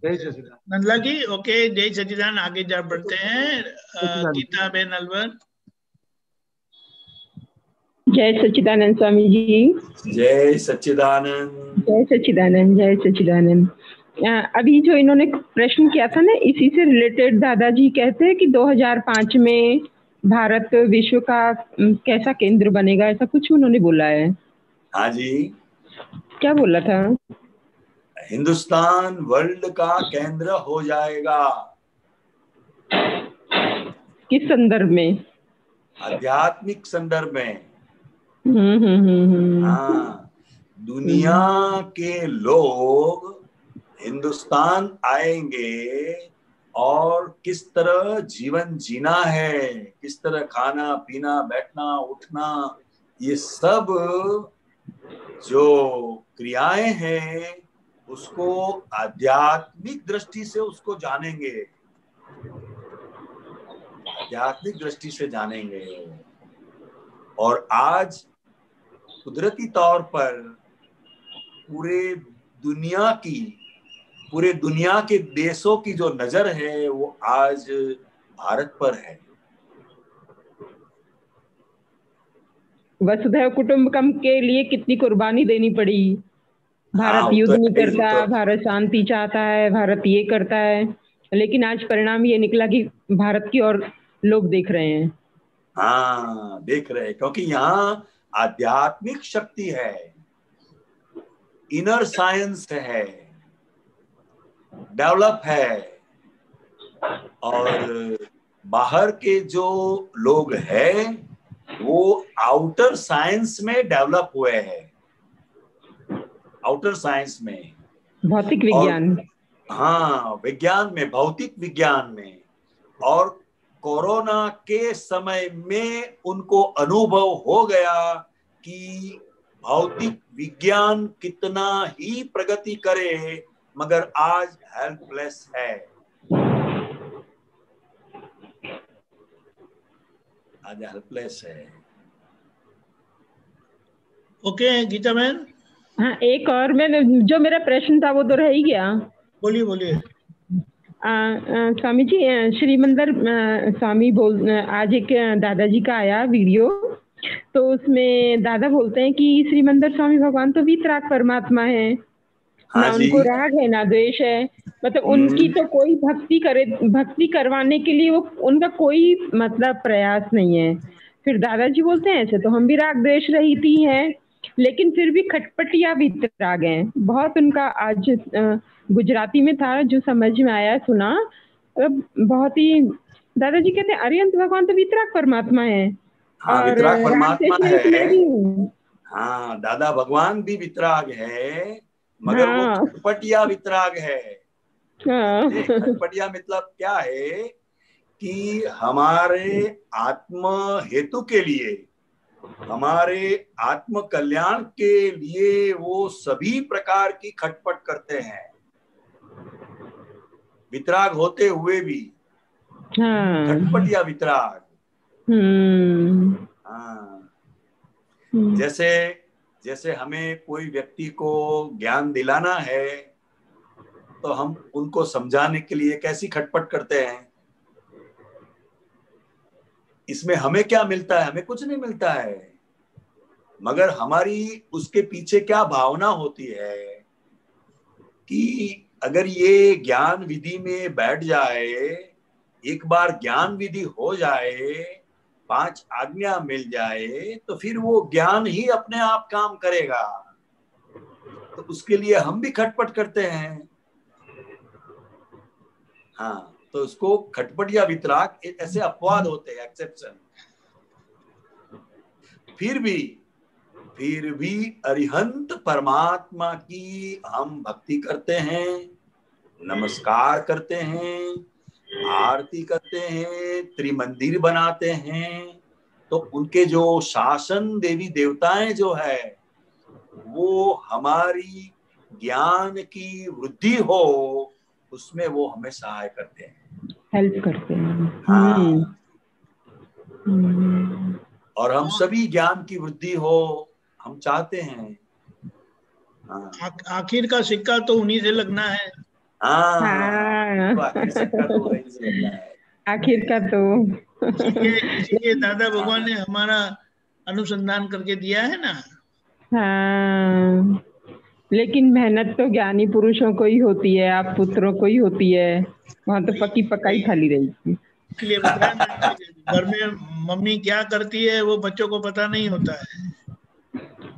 नंदला जी ओके जय सचिदानंद आगे जा बढ़ते हैं। गीता बेन अलवर जय सच्चिदानंद स्वामी जी। जय सच्चिदानंद। जय सच्चिदानंद जय सच्चिदानंद। अभी जो इन्होंने प्रश्न किया था ना इसी से रिलेटेड दादाजी कहते हैं कि 2005 में भारत विश्व का कैसा केंद्र बनेगा ऐसा कुछ उन्होंने बोला है? हाँ जी। क्या बोला था? हिंदुस्तान वर्ल्ड का केंद्र हो जाएगा। किस संदर्भ में? आध्यात्मिक संदर्भ में। हम्म हम्म हम्म हम्म। हाँ। दुनिया के लोग हिंदुस्तान आएँगे और किस तरह जीवन जीना है, किस तरह खाना, पीना, बैठना, उठना, ये सब जो क्रियाएँ हैं, उसको आध्यात्मिक दृष्टि से उसको जानेंगे। आध्यात्मिक दृष्टि से जानेंगे। और आज कुदरती तौर पर पूरे दुनिया की पूरे दुनिया के देशों की जो नज़र है वो आज भारत पर है। वसुधैव कुटुंबकम के लिए कितनी कुर्बानी देनी पड़ी? हाँ, भारत तो युद्ध नहीं करता तो- भारत शांति चाहता है भारत ये करता है। लेकिन आज परिणाम ये निकला कि भारत की ओर लोग देख रहे हैं। हाँ देख रहे हैं क्योंकि यहाँ आध्यात्मिक शक्ति है इनर साइंस है। डेवलप है और बाहर के जो लोग हैं वो आउटर साइंस में डेवलप हुए हैं। आउटर साइंस में। भौतिक विज्ञान। हाँ विज्ञान में भौतिक विज्ञान में। और कोरोना के समय में उनको अनुभव हो गया कि भौतिक विज्ञान कितना ही प्रगति करे मगर आज हेल्पलेस है। आज हेल्पलेस है। ओके गीता बहन हाँ एक और मैं जो मेरा प्रश्न था वो तो रह ही गया। बोलिए बोलिए। स्वामी जी श्री मंदिर स्वामी बोल आज एक दादाजी का आया वीडियो। तो उसमें दादा बोलते हैं कि श्री मंदिर स्वामी भगवान तो वीतराग परमात्मा है। हाँ जी। उनको राग है ना द्वेष है। मतलब उनकी तो कोई भक्ति करे भक्ति करवाने के लिए वो उनका कोई मतलब प्रयास नहीं है। फिर दादाजी बोलते हैं ऐसे तो हम भी राग द्वेष रहित ही हैं लेकिन फिर भी खटपटिया वितराग हैं। बहुत उनका आज गुजराती में था जो समझ में आया सुना। बहुत ही दादाजी कहते हैं अरियंत भगवान तो वितराग परमात्मा है। हाँ और वितराग परमात्मा है। हाँ दादा भगवान भी वितराग है। मगर वो हाँ। खटपटिया वितराग है। हाँ। ये खटपटिया मतलब क्या है कि हमारे आत्म हेतु के लिए हमारे आत्म कल्याण के लिए वो सभी प्रकार की खटपट करते हैं। वितराग होते हुए भी हाँ। खटपटिया वितराग। हम्म। हाँ। हम्म, जैसे जैसे हमें कोई व्यक्ति को ज्ञान दिलाना है तो हम उनको समझाने के लिए कैसी खटपट करते हैं? इसमें हमें क्या मिलता है? हमें कुछ नहीं मिलता है। मगर हमारी उसके पीछे क्या भावना होती है कि अगर ये ज्ञान विधि में बैठ जाए, एक बार ज्ञान विधि हो जाए पाँच आज्ञा मिल जाए तो फिर वो ज्ञान ही अपने आप काम करेगा। तो उसके लिए हम भी खटपट करते हैं। हाँ तो उसको खटपट या वितराग ऐसे अपवाद होते हैं एक्सेप्शन फिर भी फिर भी अरिहंत परमात्मा की हम भक्ति करते हैं, नमस्कार करते हैं आरती करते हैं त्रिमंदिर बनाते हैं तो उनके जो शासन देवी देवताएँ जो है वो हमारी ज्ञान की वृद्धि हो उसमें वो हमें सहाय करते हैं। हेल्प करते हैं। हाँ। हम्म, हम्म, और हम सभी ज्ञान की वृद्धि हो हम चाहते हैं। हाँ। आखिर का सिक्का तो उन्हीं से लगना है। आखिर का तो इसीलिए दादा भगवान ने हमारा अनुसंधान करके दिया है ना हाँ लेकिन मेहनत तो ज्ञानी पुरुषों को ही होती है आप पुत्रों को ही होती है वहाँ तो पकी पकाई खाली रहेगी इसलिए बताया ना कि घर में मम्मी क्या करती है वो बच्चों को पता नहीं होता है।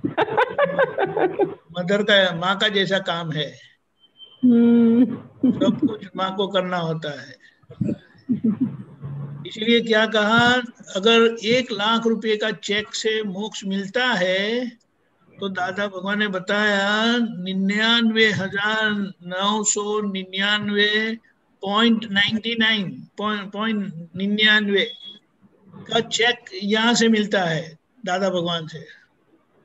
मदर का माँ का जैसा काम है। सब कुछ माँ को करना होता है। इसलिए क्या कहा, अगर एक लाख रुपए का चेक से मोक्ष मिलता है तो दादा भगवान ने बताया, निन्यानवे हज़ार नौ सौ निन्यानवे पॉइंट नाइन्टी नाइन पॉइंट निन्यानवे का चेक यहाँ से मिलता है, दादा भगवान से।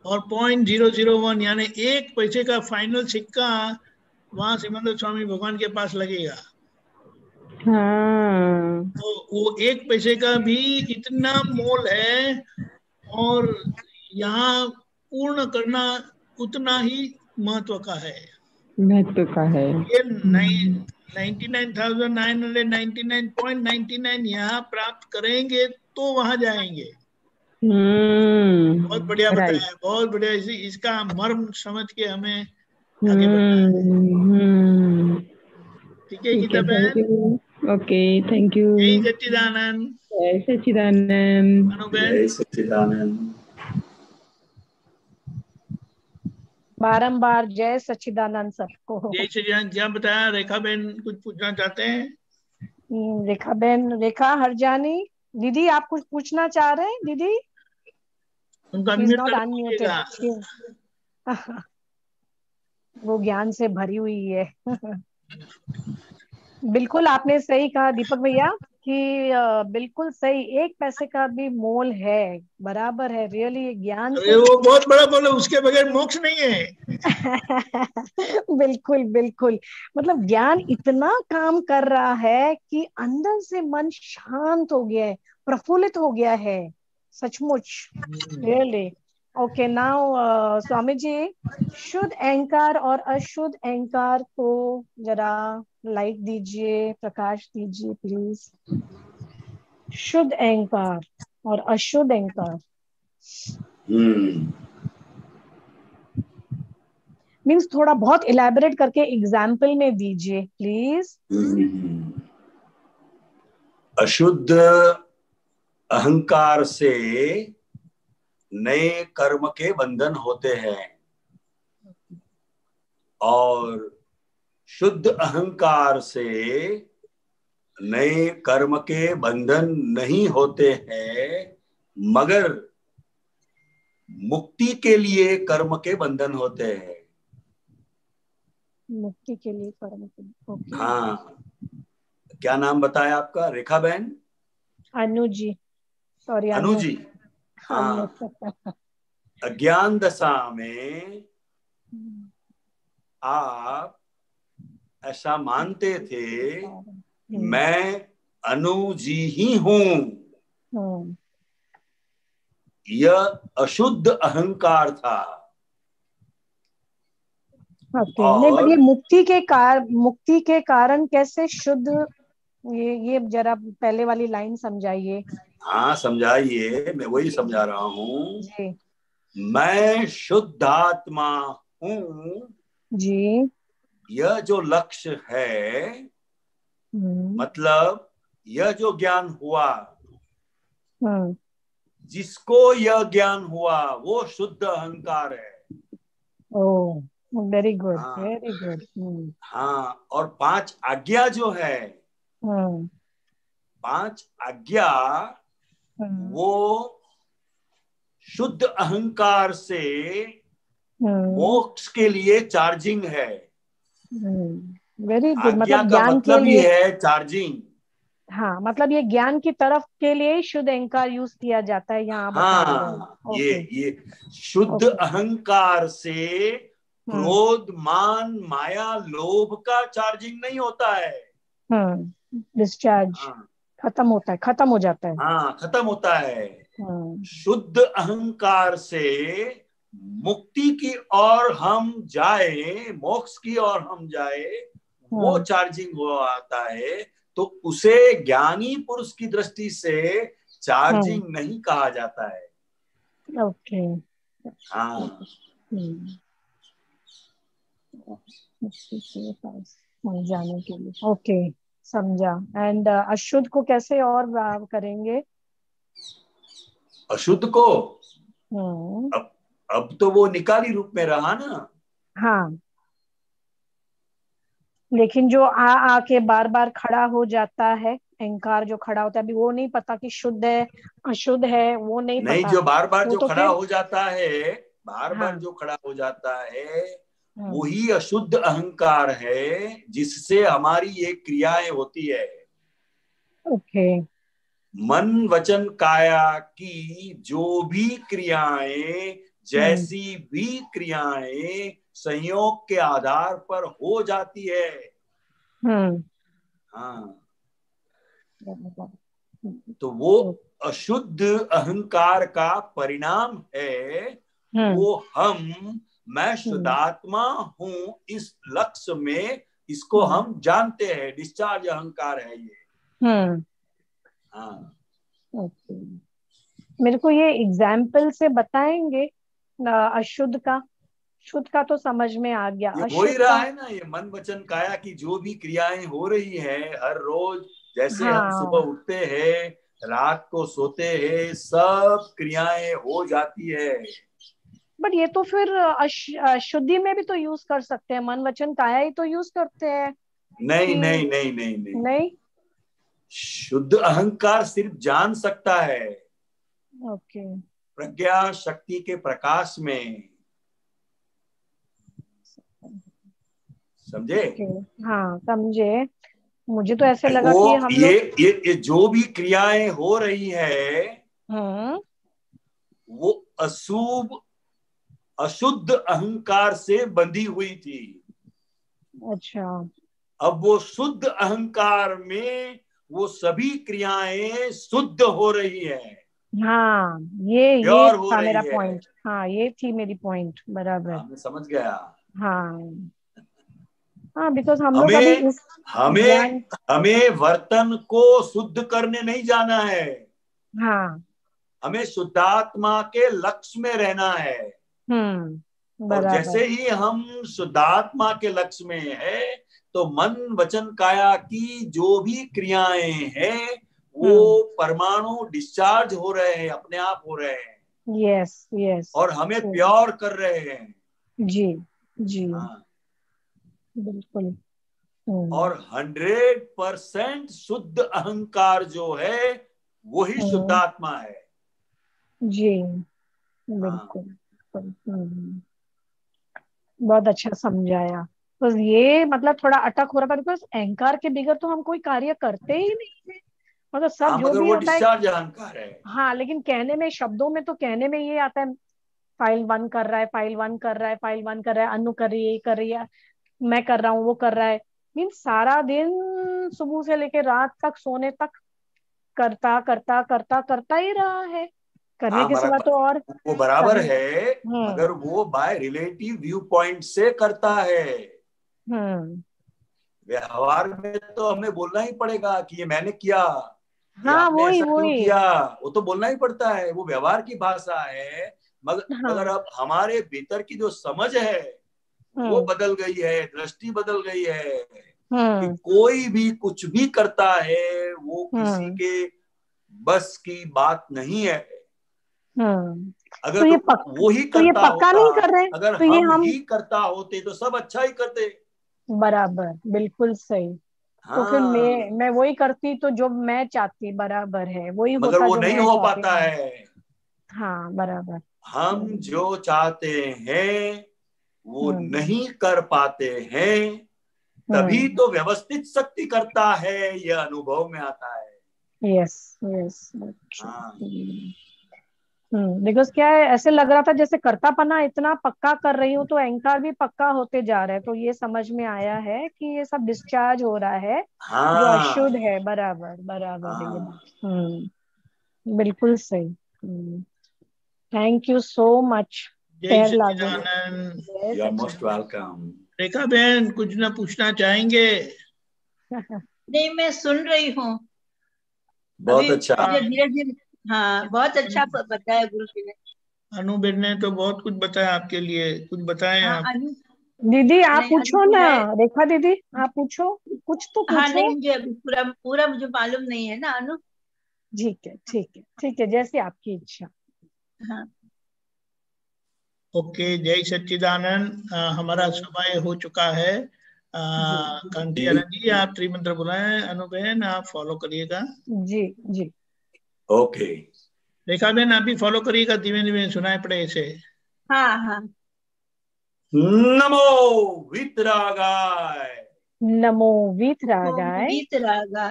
और पॉइंट ज़ीरो ज़ीरो वन यानी एक पैसे का फाइनल सिक्का वहाँ सिमंदर स्वामी भगवान के पास लगेगा। हाँ। तो वो एक पैसे का भी इतना मोल है और यहाँ पूर्ण करना उतना ही महत्व का है। महत्व का है। ये ninety nine thousand nine hundred ninety nine point ninety nine यहाँ प्राप्त करेंगे तो वहाँ जाएँगे। हम्म। बहुत बढ़िया बताया बहुत बढ़िया। इसका मर्म समझ के हमें आगे बढ़ना हम्म ठीक है गीता बहन। ओके थैंक यू जय सच्चिदानंद। जय सच्चिदानंद। जय सच्चिदानंद। बारंबार जय सच्चिदानंद सबको जय सच्चिदानंद क्या बताया रेखा बहन कुछ पूछना चाहते हैं? हम्म, रेखा बहन रेखा हरजानी दीदी आप कुछ पूछना चाह रहे हैं दीदी? उनका वो ज्ञान से भरी हुई है। बिल्कुल आपने सही कहा दीपक भैया कि बिल्कुल सही एक पैसे का भी मोल है बराबर है रियली ज्ञान वो बहुत बड़ा बोले उसके बगैर मोक्ष नहीं है। बिल्कुल बिल्कुल। मतलब ज्ञान इतना काम कर रहा है कि अंदर से मन शांत हो गया है प्रफुल्लित हो गया है सचमुच really. Okay now Swami ji शुद्ध अहंकार और अशुद्ध अहंकार को जरा लाइट दीजिए प्रकाश दीजिए प्लीज़ शुद्ध अहंकार और अशुद्ध अहंकार. हम्म। मीन्स थोड़ा बहुत इलेबोरेट करके एग्ज़ाम्पल में दीजिए प्लीज़ हम्म। अशुद्ध अहंकार से नए कर्म के बंधन होते हैं। और शुद्ध अहंकार से नए कर्म के बंधन नहीं होते हैं मगर मुक्ति के लिए कर्म के बंधन होते हैं। मुक्ति के लिए कर्म के हाँ। क्या नाम बताया आपका? रेखा बहन? अनु जी। सॉरी अनु। जी। हाँ। अज्ञान दशा में आप ऐसा मानते थे मैं अनु जी ही हूँ। यह अशुद्ध अहंकार था। ओके नहीं और- ये मुक्ति के कार मुक्ति के कारण कैसे शुद्ध ये ये जरा पहले वाली लाइन समझाइए। हाँ समझाइए मैं वही समझा रहा हूँ। मैं शुद्ध आत्मा हूँ। जी। यह जो लक्ष्य है हम्म, मतलब यह जो ज्ञान हुआ हम्म, जिसको यह ज्ञान हुआ वो शुद्ध अहंकार है। Oh very good. Very good हाँ और पाँच आज्ञा जो है हम्म, पाँच आज्ञा वो शुद्ध अहंकार से हम्म, मोक्ष के लिए चार्जिंग है। वेरी गुड मतलब ज्ञान के मतलब ही लिए है चार्जिंग हाँ मतलब ये ज्ञान की तरफ़ के लिए शुद्ध अहंकार यूज़ किया जाता है यहाँ हैं ये ये शुद्ध अहंकार से हम्म, क्रोध मान माया लोभ का चार्जिंग नहीं होता है। हम्म। डिस्चार्ज हाँ। खत्म होता है खत्म हो जाता है। हाँ खत्म होता है। हम्म, शुद्ध अहंकार से मुक्ति की ओर हम जाए मोक्ष की ओर हम जाए वो। चार्जिंग हो आता है तो उसे ज्ञानी पुरुष की दृष्टि से चार्जिंग नहीं कहा जाता है। ओके। हाँ। हम्म। जाने के लिए। ओके। समझा। एंड uh, अशुद्ध को कैसे और वाव करेंगे? अशुद्ध को? हम्म। अब तो वो निकाली रूप में रहा ना। हाँ। लेकिन जो आ आके बार बार खड़ा हो जाता है अहंकार जो खड़ा होता है अभी वो नहीं पता कि शुद्ध है अशुद्ध है वो नहीं नहीं पता। जो बार बार जो तो खड़ा हो जाता है बार हाँ. बार। जो खड़ा हो जाता है वही अशुद्ध अहंकार है जिससे हमारी ये क्रियाएँ होती है। ओके। okay. मन वचन काया की जो भी क्रियाएँ जैसी भी क्रियाएँ संयोग के आधार पर हो जाती है। हम्म। हाँ। तो वो अशुद्ध अहंकार का परिणाम है हम्म। वो हम मैं शुद्धात्मा हूँ इस लक्ष्य में इसको हम्म। हम जानते हैं डिस्चार्ज अहंकार है ये। हम्म। हाँ। ओके। मेरे को ये एग्ज़ाम्पल से बताएँगे अशुद्ध का। शुद्ध का तो समझ में आ गया। हो ही रहा है ना ये मन वचन काया की जो भी क्रियाएँ हो रही है हर रोज जैसे हाँ। हम। सुबह उठते हैं रात को सोते हैं सब क्रियाएँ हो जाती है। बट ये तो फिर अश- अशुद्धि में भी तो यूज़ कर सकते हैं मन वचन काया ही तो यूज़ करते हैं। नहीं नहीं नहीं नहीं नहीं। नहीं? शुद्ध अहंकार सिर्फ़ जान सकता है। ओके। प्रज्ञा शक्ति के प्रकाश में। समझे? हाँ समझे। मुझे तो ऐसे लगा कि हम ये, ये ये जो भी क्रियाएँ हो रही है हम्म। वो अशुभ अशुद्ध अहंकार से बंधी हुई थी। अच्छा। अब वो शुद्ध अहंकार में वो सभी क्रियाएँ शुद्ध हो रही है। हाँ ये ये था मेरा पॉइंट हाँ ये थी मेरी पॉइंट बराबर। हाँ, समझ गया। हाँ। हाँ बिकॉज़ हम लोग हमें- इस हमें हमें वर्तन को शुद्ध करने नहीं जाना है। हाँ। हमें शुद्धात्मा के लक्ष्य में रहना है। और जैसे ही हम शुद्धात्मा के लक्ष्य में है तो मन वचन काया की जो भी क्रियाएँ हैं वो परमाणु डिस्चार्ज हो रहे हैं अपने आप हो रहे हैं। यस यस और हमें हम्म। प्योर कर रहे हैं। जी जी। हाँ, बिल्कुल। हम्म, और हंड्रेड परसेंट शुद्ध अहंकार जो है वही हम्म। शुद्धात्मा है। जी। बिल्कुल। बिल्कुल हम्म, बहुत अच्छा समझाया। तो ये मतलब थोड़ा अटक हो रहा था बिकॉज़ अहंकार के बिगड़ तो हम कोई कार्य करते ही नहीं है मतलब सब हाँ जो भी वो होता है अहंकार है। हाँ लेकिन कहने में शब्दों में तो कहने में ये आता है फ़ाइल वन कर रहा है फ़ाइल वन कर रहा है फ़ाइल वन कर रहा है अनु कर रही है कर रही है मैं कर रहा हूँ वो कर रहा है। मीन सारा दिन सुबह से लेके रात तक सोने तक करता करता करता करता ही रहा है। करने हाँ, के सिवा तो और वो बराबर है हम्म। मगर वो बाय रिलेटिव व्यू पॉइंट से करता है। हम्म। व्यवहार में तो हमें बोलना ही पड़ेगा कि ये मैंने किया हाँ वही वही। किया? वो तो बोलना ही पड़ता है वो व्यवहार की भाषा है मगर हाँ। मगर अब हमारे भीतर की जो समझ है वो हम्म। बदल गई है दृष्टि बदल गई है कि हम्म। कोई भी कुछ भी करता है वो किसी हम्म। के बस की बात नहीं है। हम्म अगर तो ये तो पक- वो ही तो ये पक्का नहीं कर रहे? अगर तो ये हम हम ही करता होते तो सब अच्छा ही करते। बराबर बिल्कुल सही। हाँ। तो फिर हाँ। मैं मैं वही करती तो जो मैं चाहती बराबर है। वही मगर होता वो नहीं हो पाता है। हाँ। बराबर। हम हम्म। जो चाहते हैं वो हम्म। नहीं कर पाते हैं। तभी हम्म। तो व्यवस्थित शक्ति करता है यह अनुभव में आता है। यस यस हाँ। हम्म बिकॉज़ क्या है ऐसे लग रहा था जैसे कर्तापना इतना पक्का कर रही हूँ तो अहंकार भी पक्का होते जा रहा है। तो ये समझ में आया है कि ये सब डिस्चार्ज हो रहा है हाँ। जो हाँ। अशुद्ध है बराबर बराबर है हाँ। हम्म बिल्कुल सही। Thank you so much Rekha बहन कुछ ना पूछना चाहेंगे? नहीं मैं सुन रही हूँ। बहुत अच्छा। धीरे धीरे हाँ बहुत अच्छा बताया गुरु जी ने। अनुबेन ने तो बहुत कुछ बताया आपके लिए कुछ बताएँ हाँ आप। दीदी आप नहीं, पूछो ना है। रेखा दीदी आप पूछो कुछ तो पूछो। हाँ नहीं मुझे अभी पूरा पूरा मुझे मालूम नहीं है ना अनु? ठीक है ठीक है ठीक है जैसे आपकी इच्छा। हाँ। ओके जय सच्चिदानंद हमारा समय हो चुका है। कांति जी आप त्रिमंत्र बुलाए। अनुबहन आप फॉलो करिएगा। जी जी। ओके रेखा बहन आप भी फॉलो करिएगा धीमे धीमे सुनाए पड़े इसे हाँ हाँ नमो वितरागाय नमो वीतरागाय वीतरागा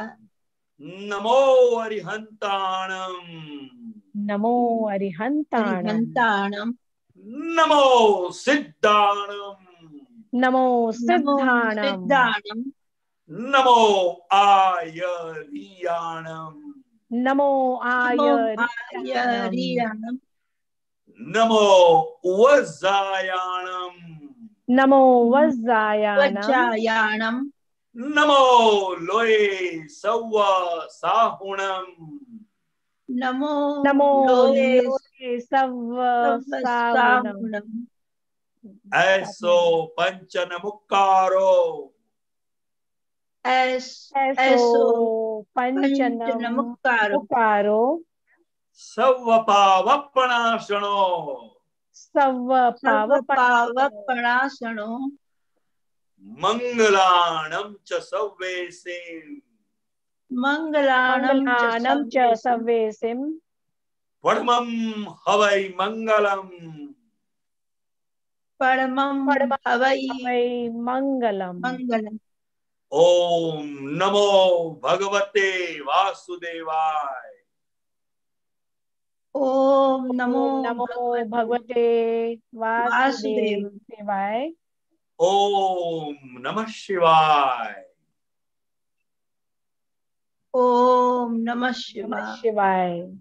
नमो अरिहंताणम नमो हरिहंताणम नमो सिद्धाणम नमो नमो सिद्धाणम सिद्धाणम नमो आयरियाणम नमो आयरियाणम नमो वज्रायाणम। वज्रायाणम। नमो लोये सव्व साहुणम। नमो नमो लोये सव्व सावणम ऐसो पंचन मुक्कारो ऐस ऐसो ऐसो पंचनम पंचनमुक्कारो पुकारो सव्व पावपणाशणो सव्व पाव सर्वपावपणासनो मंगलाणम च सव्वेसे मंगलाणं मंगलानं च सव्वेसिम परमं हवै मंगलम परमं परमं हवै मंगलम मंगलम् ओम नमो भगवते वासुदेवाय। ओम नमो नमो भगवते वासुदेवाय। ओम नमः शिवाय। ओम नमः शिवाय। शिवाय।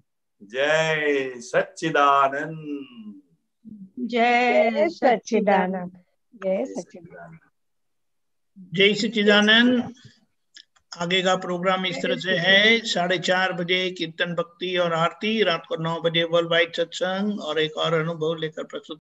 जय सच्चिदानंद। जय सच्चिदानंद। जय सच्चिदानंद। जय सच्चिदानंद आगे का प्रोग्राम इस तरह से है साढ़े चार बजे कीर्तन भक्ति और आरती रात को नौ बजे वर्ल्ड वाइड सत्संग और एक और अनुभव लेकर प्रस्तुत